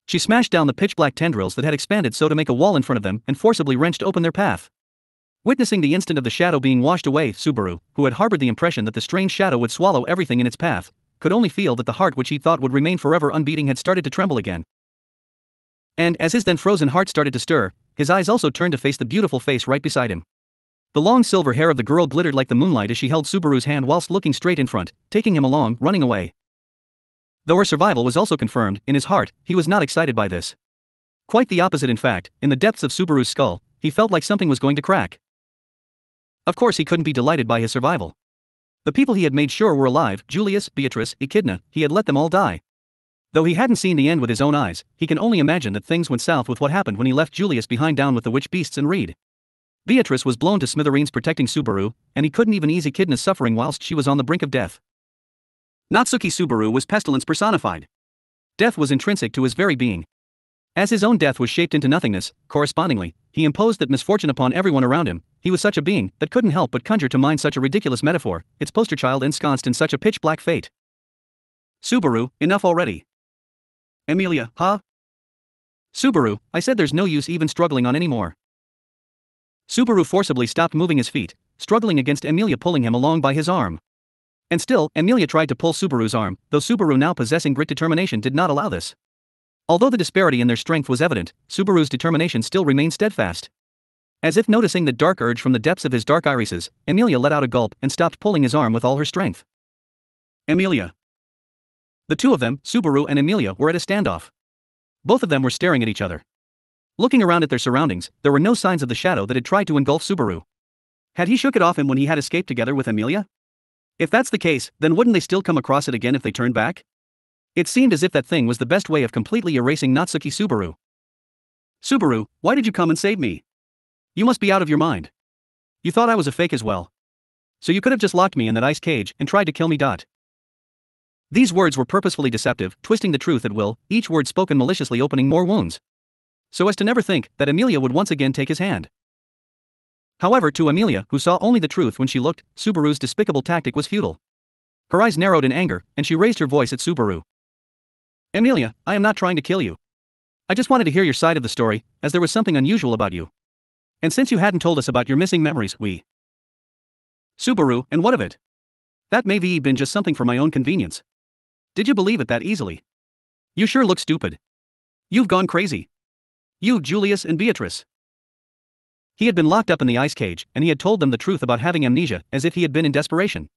She smashed down the pitch black tendrils that had expanded so to make a wall in front of them and forcibly wrenched open their path. Witnessing the instant of the shadow being washed away, Subaru, who had harbored the impression that the strange shadow would swallow everything in its path, could only feel that the heart which he thought would remain forever unbeating had started to tremble again. And as his then frozen heart started to stir, his eyes also turned to face the beautiful face right beside him. The long silver hair of the girl glittered like the moonlight as she held Subaru's hand whilst looking straight in front, taking him along, running away. Though her survival was also confirmed, in his heart, he was not excited by this. Quite the opposite, in fact, in the depths of Subaru's skull, he felt like something was going to crack. Of course, he couldn't be delighted by his survival. The people he had made sure were alive Julius, Beatrice, Echidna, he had let them all die. Though he hadn't seen the end with his own eyes, he can only imagine that things went south with what happened when he left Julius behind down with the witch beasts and Reid. Beatrice was blown to smithereens protecting Subaru, and he couldn't even ease Echidna's suffering whilst she was on the brink of death. Natsuki Subaru was pestilence personified. Death was intrinsic to his very being. As his own death was shaped into nothingness, correspondingly, he imposed that misfortune upon everyone around him. He was such a being that couldn't help but conjure to mind such a ridiculous metaphor, its poster child ensconced in such a pitch black fate. Subaru, enough already. Emilia, huh? Subaru, I said there's no use even struggling on anymore. Subaru forcibly stopped moving his feet, struggling against Emilia pulling him along by his arm. And still, Emilia tried to pull Subaru's arm, though Subaru now possessing grit determination did not allow this. Although the disparity in their strength was evident, Subaru's determination still remained steadfast. As if noticing the dark urge from the depths of his dark irises, Emilia let out a gulp and stopped pulling his arm with all her strength. Emilia. The two of them, Subaru and Emilia, were at a standoff. Both of them were staring at each other. Looking around at their surroundings, there were no signs of the shadow that had tried to engulf Subaru. Had he shook it off him when he had escaped together with Emilia? If that's the case, then wouldn't they still come across it again if they turned back? It seemed as if that thing was the best way of completely erasing Natsuki Subaru. Subaru, why did you come and save me? You must be out of your mind. You thought I was a fake as well. So you could have just locked me in that ice cage and tried to kill me. Dot. These words were purposefully deceptive, twisting the truth at will, each word spoken maliciously opening more wounds. So as to never think that Emilia would once again take his hand. However, to Emilia, who saw only the truth when she looked, Subaru's despicable tactic was futile. Her eyes narrowed in anger, and she raised her voice at Subaru. Emilia, I am not trying to kill you. I just wanted to hear your side of the story, as there was something unusual about you. And since you hadn't told us about your missing memories, we. Subaru, and what of it? That may be been just something for my own convenience. Did you believe it that easily? You sure look stupid. You've gone crazy. You, Julius, and Beatrice. He had been locked up in the ice cage, and he had told them the truth about having amnesia, as if he had been in desperation.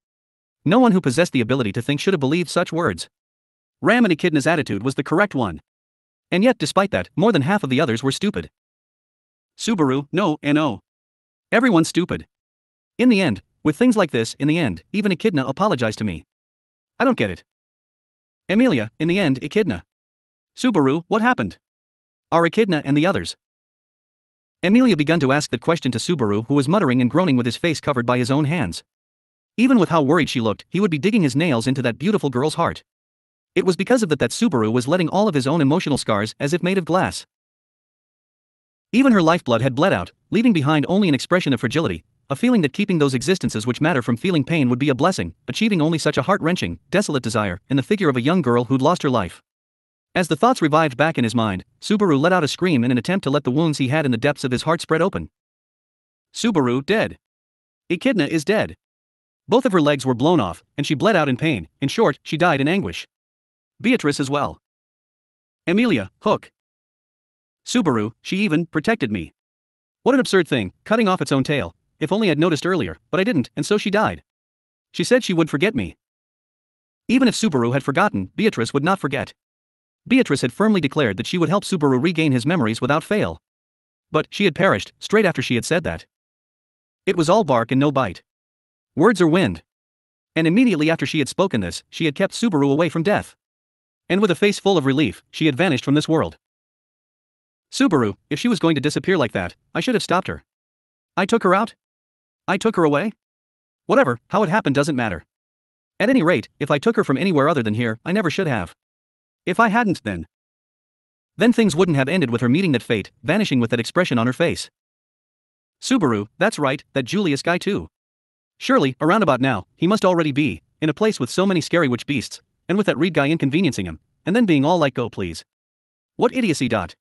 No one who possessed the ability to think should have believed such words. Ram and Echidna's attitude was the correct one. And yet, despite that, more than half of the others were stupid. Subaru, no, and no. Everyone's stupid. In the end, with things like this, in the end, even Echidna apologized to me. I don't get it. Emilia, in the end, Echidna. Subaru, what happened? Are Echidna and the others? Emilia began to ask that question to Subaru, who was muttering and groaning with his face covered by his own hands. Even with how worried she looked, he would be digging his nails into that beautiful girl's heart. It was because of that that Subaru was letting all of his own emotional scars as if made of glass. Even her lifeblood had bled out, leaving behind only an expression of fragility, a feeling that keeping those existences which matter from feeling pain would be a blessing, achieving only such a heart-wrenching, desolate desire, in the figure of a young girl who'd lost her life. As the thoughts revived back in his mind, Subaru let out a scream in an attempt to let the wounds he had in the depths of his heart spread open. Subaru dead. Echidna is dead. Both of her legs were blown off, and she bled out in pain, in short, she died in anguish. Beatrice as well. Emilia, Hook. Subaru, she even protected me. What an absurd thing, cutting off its own tail. If only I'd noticed earlier, but I didn't, and so she died. She said she would forget me. Even if Subaru had forgotten, Beatrice would not forget. Beatrice had firmly declared that she would help Subaru regain his memories without fail. But she had perished straight after she had said that. It was all bark and no bite. Words are wind. And immediately after she had spoken this, she had kept Subaru away from death and with a face full of relief, she had vanished from this world. Subaru, if she was going to disappear like that, I should have stopped her. I took her out? I took her away? Whatever, how it happened doesn't matter. At any rate, if I took her from anywhere other than here, I never should have. If I hadn't, then. Then things wouldn't have ended with her meeting that fate, vanishing with that expression on her face. Subaru, that's right, that Julius guy too. Surely, around about now, he must already be, in a place with so many scary witch beasts, and with that Reid guy inconveniencing him, and then being all like, go please. What idiocy. Dot.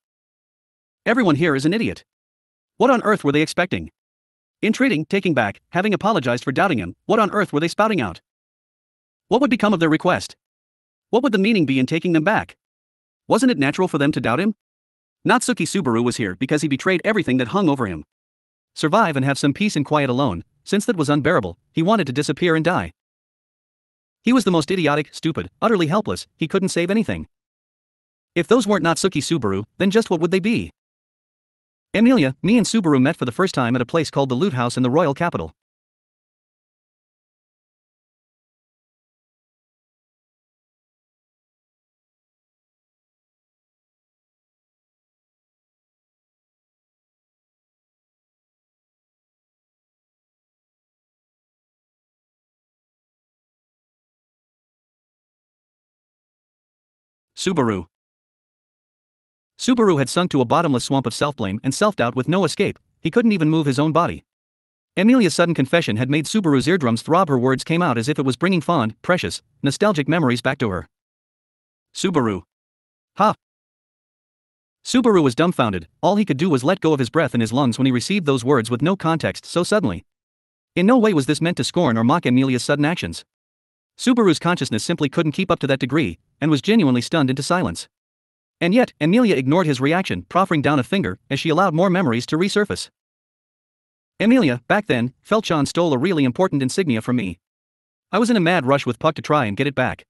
Everyone here is an idiot. What on earth were they expecting? Entreating, taking back, having apologized for doubting him, what on earth were they spouting out? What would become of their request? What would the meaning be in taking them back? Wasn't it natural for them to doubt him? Natsuki Subaru was here because he betrayed everything that hung over him. Survive and have some peace and quiet alone, since that was unbearable, he wanted to disappear and die. He was the most idiotic, stupid, utterly helpless, he couldn't save anything. If those weren't Natsuki Subaru, then just what would they be? Emilia, me and Subaru met for the first time at a place called the Loot House in the royal capital. Subaru. Subaru had sunk to a bottomless swamp of self-blame and self-doubt with no escape, he couldn't even move his own body. Emilia's sudden confession had made Subaru's eardrums throb her words came out as if it was bringing fond, precious, nostalgic memories back to her. Subaru. Ha! Subaru was dumbfounded, all he could do was let go of his breath in his lungs when he received those words with no context so suddenly. In no way was this meant to scorn or mock Emilia's sudden actions. Subaru's consciousness simply couldn't keep up to that degree, and was genuinely stunned into silence. And yet, Emilia ignored his reaction, proffering down a finger as she allowed more memories to resurface. Emilia, back then, felt Felt-chan stole a really important insignia from me. I was in a mad rush with Puck to try and get it back.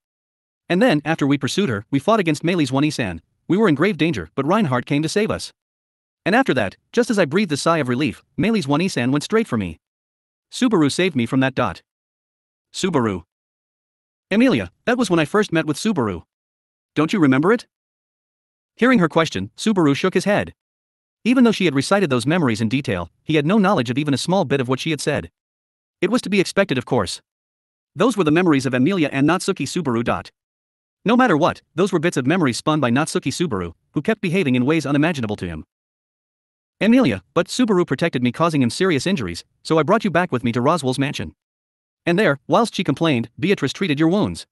And then, after we pursued her, we fought against Meili's Wani-san. We were in grave danger, but Reinhard came to save us. And after that, just as I breathed a sigh of relief, Meili's Wani-san went straight for me. Subaru saved me from that dot. Subaru. Emilia, that was when I first met with Subaru. Don't you remember it? Hearing her question, Subaru shook his head. Even though she had recited those memories in detail, he had no knowledge of even a small bit of what she had said. It was to be expected, of course. Those were the memories of Emilia and Natsuki Subaru. Dot. No matter what, those were bits of memories spun by Natsuki Subaru, who kept behaving in ways unimaginable to him. Emilia, but Subaru protected me causing him serious injuries, so I brought you back with me to Roswaal's mansion. And there, whilst she complained, Beatrice treated your wounds.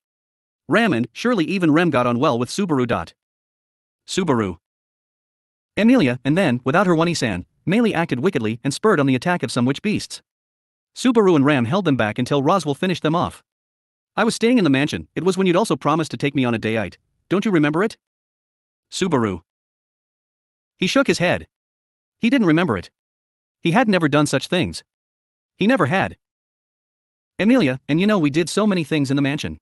Ram and, surely even Rem got on well with Subaru. Dot. Subaru. Emilia, and then, without her Wani-san, Meili acted wickedly and spurred on the attack of some witch beasts. Subaru and Ram held them back until Roswaal finished them off. I was staying in the mansion, it was when you'd also promised to take me on a date. Don't you remember it? Subaru. He shook his head. He didn't remember it. He had never done such things. He never had. Emilia, and you know we did so many things in the mansion.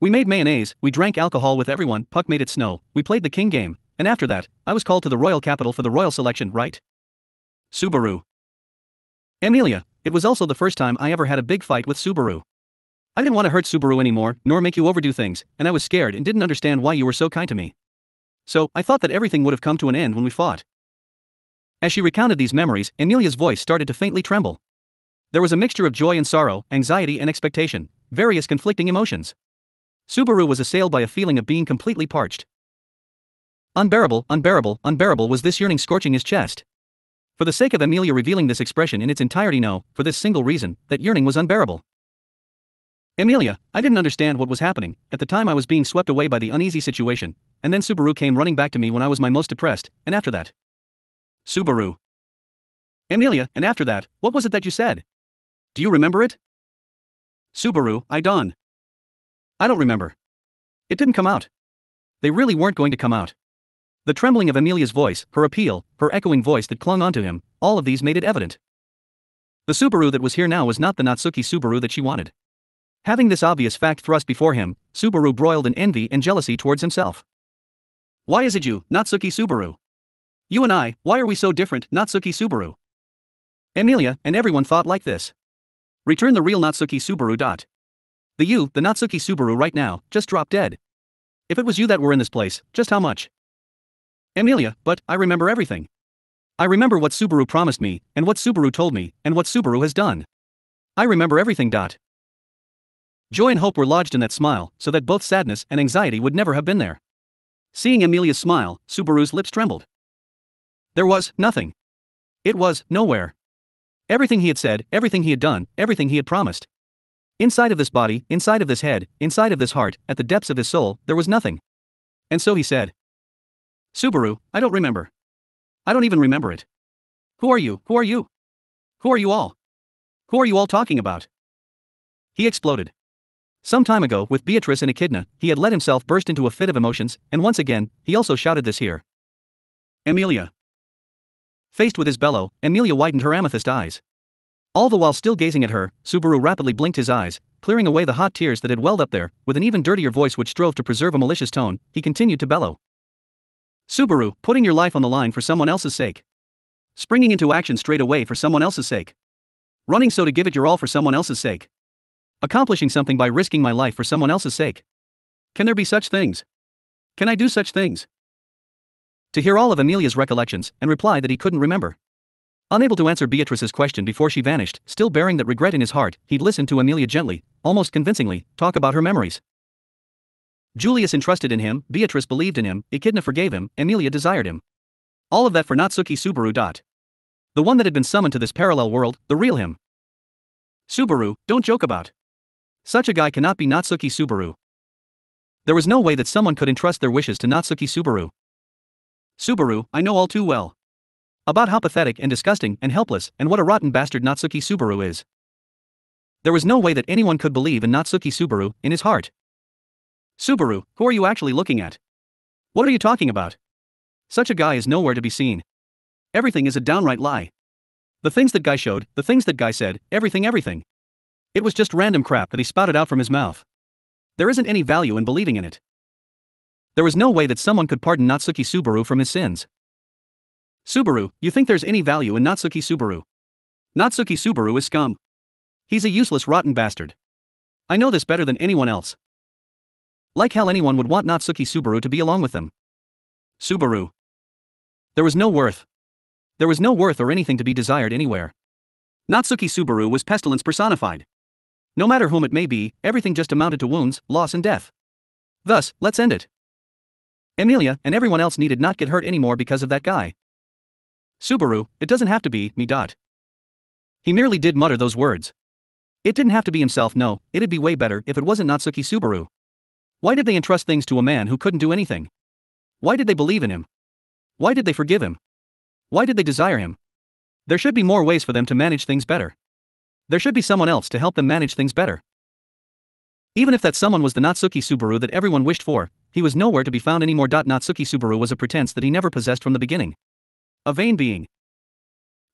We made mayonnaise, we drank alcohol with everyone, Puck made it snow, we played the king game, and after that, I was called to the royal capital for the royal selection, right? Subaru. Emilia, it was also the first time I ever had a big fight with Subaru. I didn't want to hurt Subaru anymore, nor make you overdo things, and I was scared and didn't understand why you were so kind to me. So, I thought that everything would have come to an end when we fought. As she recounted these memories, Emilia's voice started to faintly tremble. There was a mixture of joy and sorrow, anxiety and expectation, various conflicting emotions. Subaru was assailed by a feeling of being completely parched. Unbearable, unbearable, unbearable was this yearning scorching his chest. For the sake of Emilia revealing this expression in its entirety, no, for this single reason, that yearning was unbearable. Emilia, I didn't understand what was happening. At the time, I was being swept away by the uneasy situation, and then Subaru came running back to me when I was my most depressed, and after that. Subaru. Emilia, and after that, what was it that you said? Do you remember it? Subaru, I don't. I don't remember. It didn't come out. They really weren't going to come out. The trembling of Emilia's voice, her appeal, her echoing voice that clung onto him, all of these made it evident. The Subaru that was here now was not the Natsuki Subaru that she wanted. Having this obvious fact thrust before him, Subaru broiled in envy and jealousy towards himself. Why is it you, Natsuki Subaru? You and I, why are we so different, Natsuki Subaru? Emilia and everyone thought like this. Return the real Natsuki Subaru. Dot. The you, the Natsuki Subaru right now, just dropped dead. If it was you that were in this place, just how much? Emilia, but I remember everything. I remember what Subaru promised me, and what Subaru told me, and what Subaru has done. I remember everything. Dot. Joy and hope were lodged in that smile, so that both sadness and anxiety would never have been there. Seeing Emilia's smile, Subaru's lips trembled. There was nothing. It was nowhere. Everything he had said, everything he had done, everything he had promised. Inside of this body, inside of this head, inside of this heart, at the depths of his soul, there was nothing. And so he said, Subaru, I don't remember. I don't even remember it. Who are you? Who are you? Who are you all? Who are you all talking about? He exploded. Some time ago, with Beatrice and Echidna, he had let himself burst into a fit of emotions, and once again, he also shouted this here. Emilia. Faced with his bellow, Emilia widened her amethyst eyes. All the while still gazing at her, Subaru rapidly blinked his eyes, clearing away the hot tears that had welled up there, with an even dirtier voice which strove to preserve a malicious tone, he continued to bellow. Subaru, putting your life on the line for someone else's sake. Springing into action straight away for someone else's sake. Running so to give it your all for someone else's sake. Accomplishing something by risking my life for someone else's sake. Can there be such things? Can I do such things? To hear all of Emilia's recollections and reply that he couldn't remember. Unable to answer Beatrice's question before she vanished, still bearing that regret in his heart, he'd listened to Emilia gently, almost convincingly, talk about her memories. Julius entrusted in him, Beatrice believed in him, Echidna forgave him, Emilia desired him. All of that for Natsuki Subaru. Dot. The one that had been summoned to this parallel world, the real him. Subaru, don't joke about. Such a guy cannot be Natsuki Subaru. There was no way that someone could entrust their wishes to Natsuki Subaru. Subaru, I know all too well. About how pathetic and disgusting and helpless and what a rotten bastard Natsuki Subaru is. There was no way that anyone could believe in Natsuki Subaru, in his heart. Subaru, who are you actually looking at? What are you talking about? Such a guy is nowhere to be seen. Everything is a downright lie. The things that guy showed, the things that guy said, everything, everything. It was just random crap that he spouted out from his mouth. There isn't any value in believing in it. There was no way that someone could pardon Natsuki Subaru from his sins. Subaru, you think there's any value in Natsuki Subaru? Natsuki Subaru is scum. He's a useless rotten bastard. I know this better than anyone else. Like hell anyone would want Natsuki Subaru to be along with them. Subaru. There was no worth. There was no worth or anything to be desired anywhere. Natsuki Subaru was pestilence personified. No matter whom it may be, everything just amounted to wounds, loss, and death. Thus, let's end it. Emilia and everyone else needed not get hurt anymore because of that guy. Subaru, it doesn't have to be me. Dot. He merely did mutter those words. It didn't have to be himself, no, it'd be way better if it wasn't Natsuki Subaru. Why did they entrust things to a man who couldn't do anything? Why did they believe in him? Why did they forgive him? Why did they desire him? There should be more ways for them to manage things better. There should be someone else to help them manage things better. Even if that someone was the Natsuki Subaru that everyone wished for, he was nowhere to be found anymore. Natsuki Subaru was a pretense that he never possessed from the beginning. A vain being.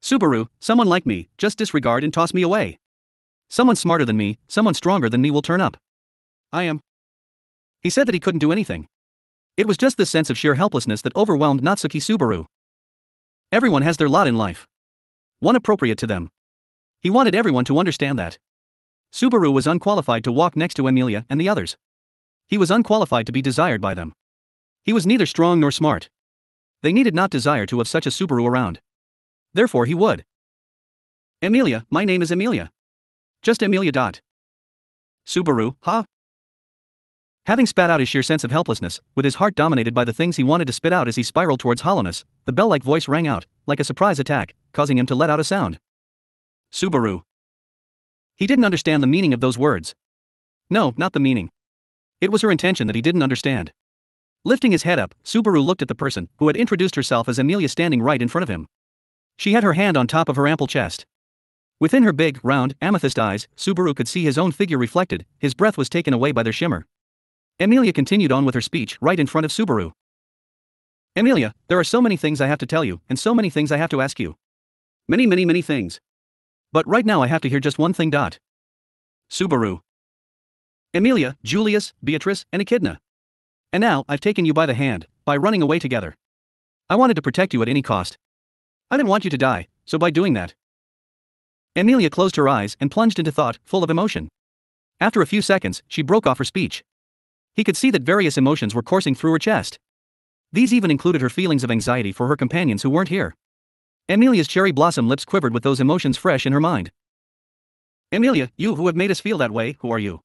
Subaru, someone like me, just disregard and toss me away. Someone smarter than me, someone stronger than me will turn up. I am. He said that he couldn't do anything. It was just this sense of sheer helplessness that overwhelmed Natsuki Subaru. Everyone has their lot in life. One appropriate to them. He wanted everyone to understand that. Subaru was unqualified to walk next to Emilia and the others. He was unqualified to be desired by them. He was neither strong nor smart. They needed not desire to have such a Subaru around. Therefore he would. Emilia, my name is Emilia. Just Emilia. Dot. Subaru, huh? Having spat out his sheer sense of helplessness, with his heart dominated by the things he wanted to spit out as he spiraled towards hollowness, the bell like voice rang out, like a surprise attack, causing him to let out a sound. Subaru. He didn't understand the meaning of those words. No, not the meaning. It was her intention that he didn't understand. Lifting his head up, Subaru looked at the person who had introduced herself as Emilia standing right in front of him. She had her hand on top of her ample chest. Within her big, round, amethyst eyes, Subaru could see his own figure reflected, his breath was taken away by their shimmer. Emilia continued on with her speech right in front of Subaru. Emilia, there are so many things I have to tell you, and so many things I have to ask you. Many, many, many things. But right now I have to hear just one thing. Dot. Subaru. Emilia, Julius, Beatrice, and Echidna. And now, I've taken you by the hand, by running away together. I wanted to protect you at any cost. I didn't want you to die, so by doing that. Emilia closed her eyes and plunged into thought, full of emotion. After a few seconds, she broke off her speech. He could see that various emotions were coursing through her chest. These even included her feelings of anxiety for her companions who weren't here. Emilia's cherry blossom lips quivered with those emotions fresh in her mind. Emilia, you who have made us feel that way, who are you?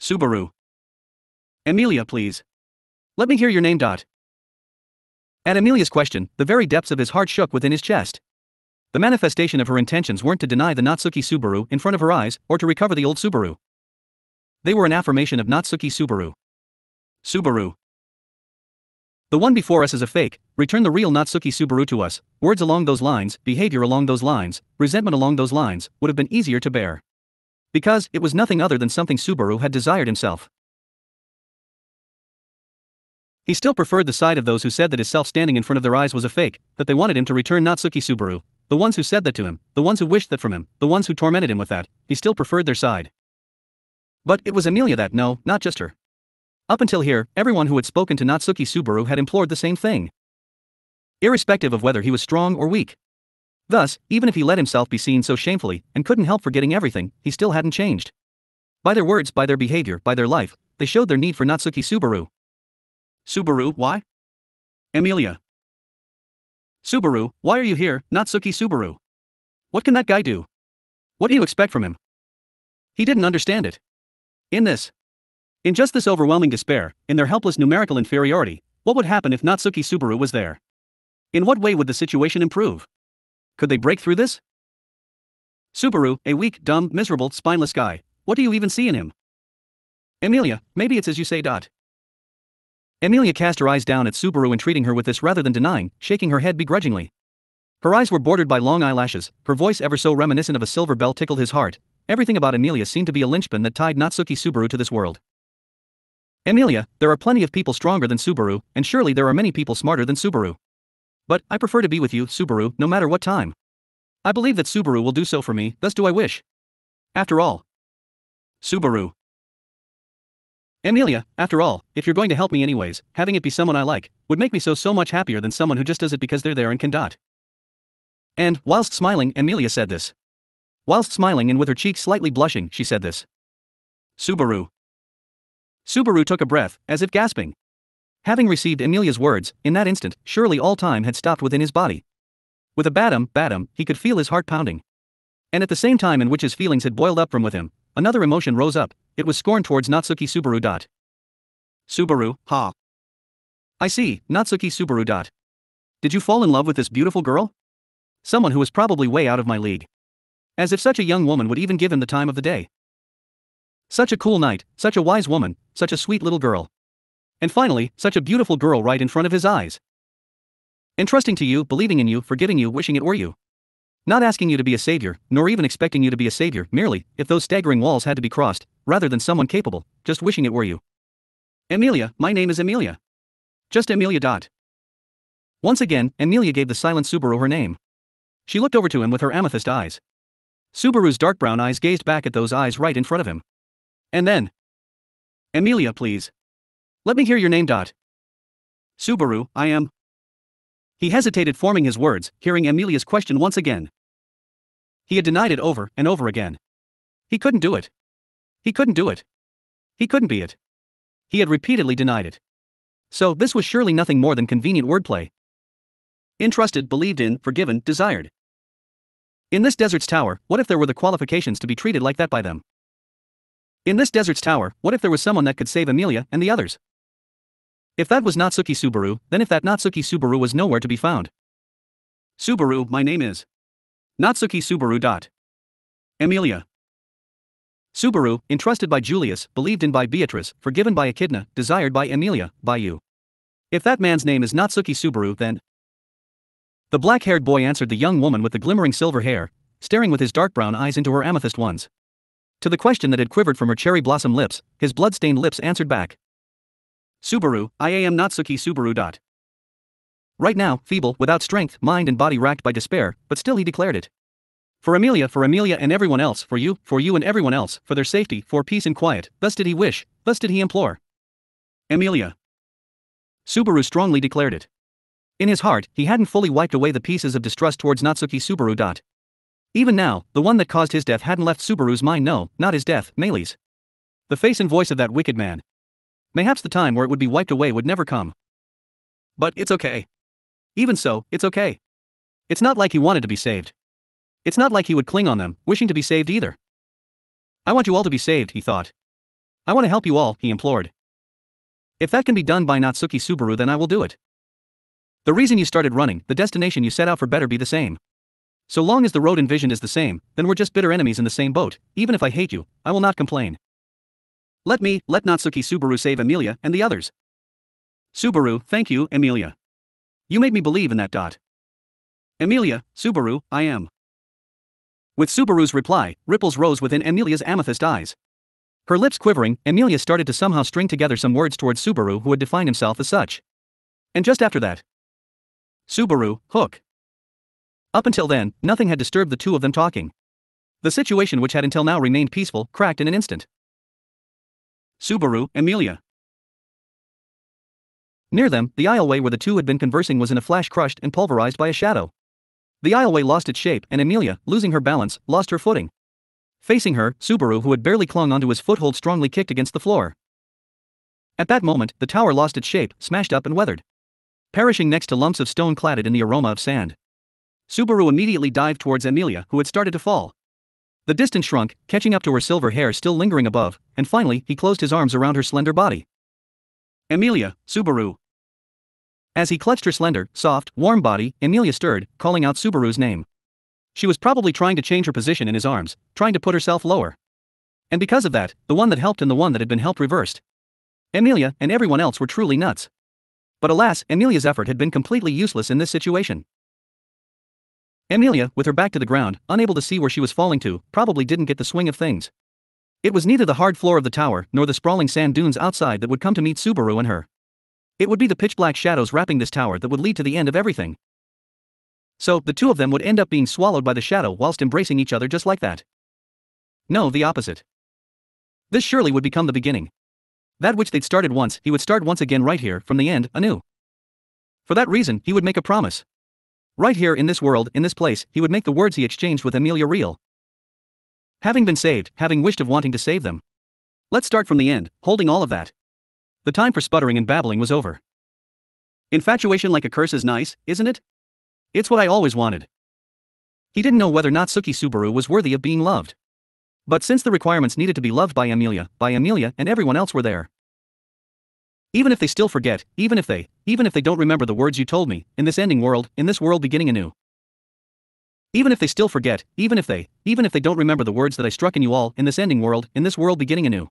Subaru. Emilia, please. Let me hear your name. Dot. At Emilia's question, the very depths of his heart shook within his chest. The manifestation of her intentions weren't to deny the Natsuki Subaru in front of her eyes or to recover the old Subaru. They were an affirmation of Natsuki Subaru. Subaru. The one before us is a fake, return the real Natsuki Subaru to us. Words along those lines, behavior along those lines, resentment along those lines, would have been easier to bear. Because it was nothing other than something Subaru had desired himself. He still preferred the side of those who said that his self standing in front of their eyes was a fake, that they wanted him to return Natsuki Subaru, the ones who said that to him, the ones who wished that from him, the ones who tormented him with that, he still preferred their side. But it was Emilia that, no, not just her. Up until here, everyone who had spoken to Natsuki Subaru had implored the same thing. Irrespective of whether he was strong or weak. Thus, even if he let himself be seen so shamefully and couldn't help forgetting everything, he still hadn't changed. By their words, by their behavior, by their life, they showed their need for Natsuki Subaru. Subaru, why? Emilia. Subaru, why are you here, Natsuki Subaru? What can that guy do? What do you expect from him? He didn't understand it. In this. In just this overwhelming despair, in their helpless numerical inferiority, what would happen if Natsuki Subaru was there? In what way would the situation improve? Could they break through this? Subaru, a weak, dumb, miserable, spineless guy, what do you even see in him? Emilia, maybe it's as you say. Dot. Emilia cast her eyes down at Subaru entreating her with this rather than denying, shaking her head begrudgingly. Her eyes were bordered by long eyelashes, her voice ever so reminiscent of a silver bell tickled his heart. Everything about Emilia seemed to be a linchpin that tied Natsuki Subaru to this world. Emilia, there are plenty of people stronger than Subaru, and surely there are many people smarter than Subaru. But I prefer to be with you, Subaru, no matter what time. I believe that Subaru will do so for me, thus do I wish. After all. Subaru. Emilia, after all, if you're going to help me anyways, having it be someone I like, would make me so so much happier than someone who just does it because they're there and can dot. And, whilst smiling, Emilia said this. Whilst smiling and with her cheeks slightly blushing, she said this. Subaru. Subaru took a breath, as if gasping. Having received Emilia's words, in that instant, surely all time had stopped within his body. With a badum, badum, he could feel his heart pounding. And at the same time in which his feelings had boiled up from within, him, another emotion rose up, it was scorn towards Natsuki Subaru. Dot. Subaru, ha. I see, Natsuki Subaru. Dot. Did you fall in love with this beautiful girl? Someone who was probably way out of my league. As if such a young woman would even give him the time of the day. Such a cool night, such a wise woman, such a sweet little girl. And finally, such a beautiful girl right in front of his eyes. Entrusting to you, believing in you, forgiving you, wishing it were you. Not asking you to be a savior, nor even expecting you to be a savior, merely, if those staggering walls had to be crossed, rather than someone capable, just wishing it were you. Emilia, my name is Emilia. Just Emilia. Dot. Once again, Emilia gave the silent Subaru her name. She looked over to him with her amethyst eyes. Subaru's dark brown eyes gazed back at those eyes right in front of him. And then. Emilia, please. Let me hear your name. Dot. Subaru, I am. He hesitated, forming his words, hearing Emilia's question once again. He had denied it over and over again. He couldn't do it. He couldn't do it. He couldn't be it. He had repeatedly denied it. So, this was surely nothing more than convenient wordplay. Entrusted, believed in, forgiven, desired. In this desert's tower, what if there were the qualifications to be treated like that by them? In this desert's tower, what if there was someone that could save Emilia and the others? If that was Natsuki Subaru, then if that Natsuki Subaru was nowhere to be found. Subaru, my name is. Natsuki Subaru. Dot. Emilia. Subaru, entrusted by Julius, believed in by Beatrice, forgiven by Echidna, desired by Emilia, by you. If that man's name is Natsuki Subaru, then. The black haired boy answered the young woman with the glimmering silver hair, staring with his dark brown eyes into her amethyst ones. To the question that had quivered from her cherry blossom lips, his blood stained lips answered back. Subaru, I am Natsuki Subaru. Dot. Right now, feeble, without strength, mind and body racked by despair, but still he declared it. For Emilia, for Emilia and everyone else, for you, for you and everyone else, for their safety, for peace and quiet, thus did he wish, thus did he implore. Emilia. Subaru strongly declared it. In his heart, he hadn't fully wiped away the pieces of distrust towards Natsuki Subaru. Dot. Even now, the one that caused his death hadn't left Subaru's mind no, not his death, Meili's. The face and voice of that wicked man, Mayhaps the time where it would be wiped away would never come. But it's okay. Even so, it's okay. It's not like he wanted to be saved. It's not like he would cling on them, wishing to be saved either. I want you all to be saved, he thought. I want to help you all, he implored. If that can be done by Natsuki Subaru, then I will do it. The reason you started running, the destination you set out for better be the same. So long as the road envisioned is the same, then we're just bitter enemies in the same boat, even if I hate you, I will not complain. Let me, let Natsuki Subaru save Emilia and the others. Subaru, thank you, Emilia. You made me believe in that dot. Emilia, Subaru, I am. With Subaru's reply, ripples rose within Emilia's amethyst eyes. Her lips quivering, Emilia started to somehow string together some words towards Subaru who had defined himself as such. And just after that, Subaru, hook. Up until then, nothing had disturbed the two of them talking. The situation, which had until now remained peaceful, cracked in an instant. Subaru, Emilia. Near them, the aisleway where the two had been conversing was in a flash crushed and pulverized by a shadow. The aisleway lost its shape, and Emilia, losing her balance, lost her footing. Facing her, Subaru, who had barely clung onto his foothold, strongly kicked against the floor. At that moment, the tower lost its shape, smashed up and weathered. Perishing next to lumps of stone cladded in the aroma of sand. Subaru immediately dived towards Emilia, who had started to fall. The distance shrunk, catching up to her silver hair still lingering above, and finally, he closed his arms around her slender body. Emilia, Subaru. As he clutched her slender, soft, warm body, Emilia stirred, calling out Subaru's name. She was probably trying to change her position in his arms, trying to put herself lower. And because of that, the one that helped and the one that had been helped reversed. Emilia and everyone else were truly nuts. But alas, Emilia's effort had been completely useless in this situation. Emilia, with her back to the ground, unable to see where she was falling to, probably didn't get the swing of things. It was neither the hard floor of the tower nor the sprawling sand dunes outside that would come to meet Subaru and her. It would be the pitch black shadows wrapping this tower that would lead to the end of everything. So, the two of them would end up being swallowed by the shadow whilst embracing each other just like that. No, the opposite. This surely would become the beginning. That which they'd started once, he would start once again right here, from the end, anew. For that reason, he would make a promise. Right here in this world, in this place, he would make the words he exchanged with Emilia real. Having been saved, having wished of wanting to save them. Let's start from the end, holding all of that. The time for sputtering and babbling was over. Infatuation like a curse is nice, isn't it? It's what I always wanted. He didn't know whether Natsuki Subaru was worthy of being loved. But since the requirements needed to be loved by Emilia, by Emilia and everyone else were there. Even if they still forget, even if they, even if they don't remember the words you told me, in this ending world, in this world beginning anew. Even if they still forget, even if they, even if they don't remember the words that I struck in you all, in this ending world, in this world beginning anew.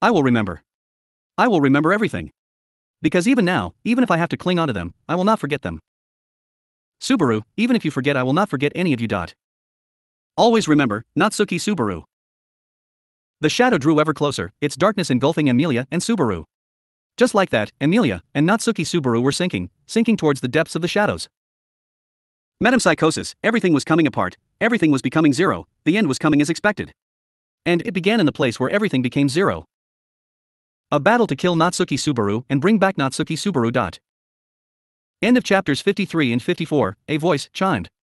I will remember. I will remember everything. Because even now, even if I have to cling onto them, I will not forget them. Subaru, even if you forget, I will not forget any of you. Dot. Always remember, Natsuki Subaru. The shadow drew ever closer, its darkness engulfing Emilia and Subaru. Just like that, Emilia and Natsuki Subaru were sinking, sinking towards the depths of the shadows. Metempsychosis, everything was coming apart, everything was becoming zero, the end was coming as expected. And it began in the place where everything became zero. A battle to kill Natsuki Subaru and bring back Natsuki Subaru. End of chapters 53 and 54, a voice chimed.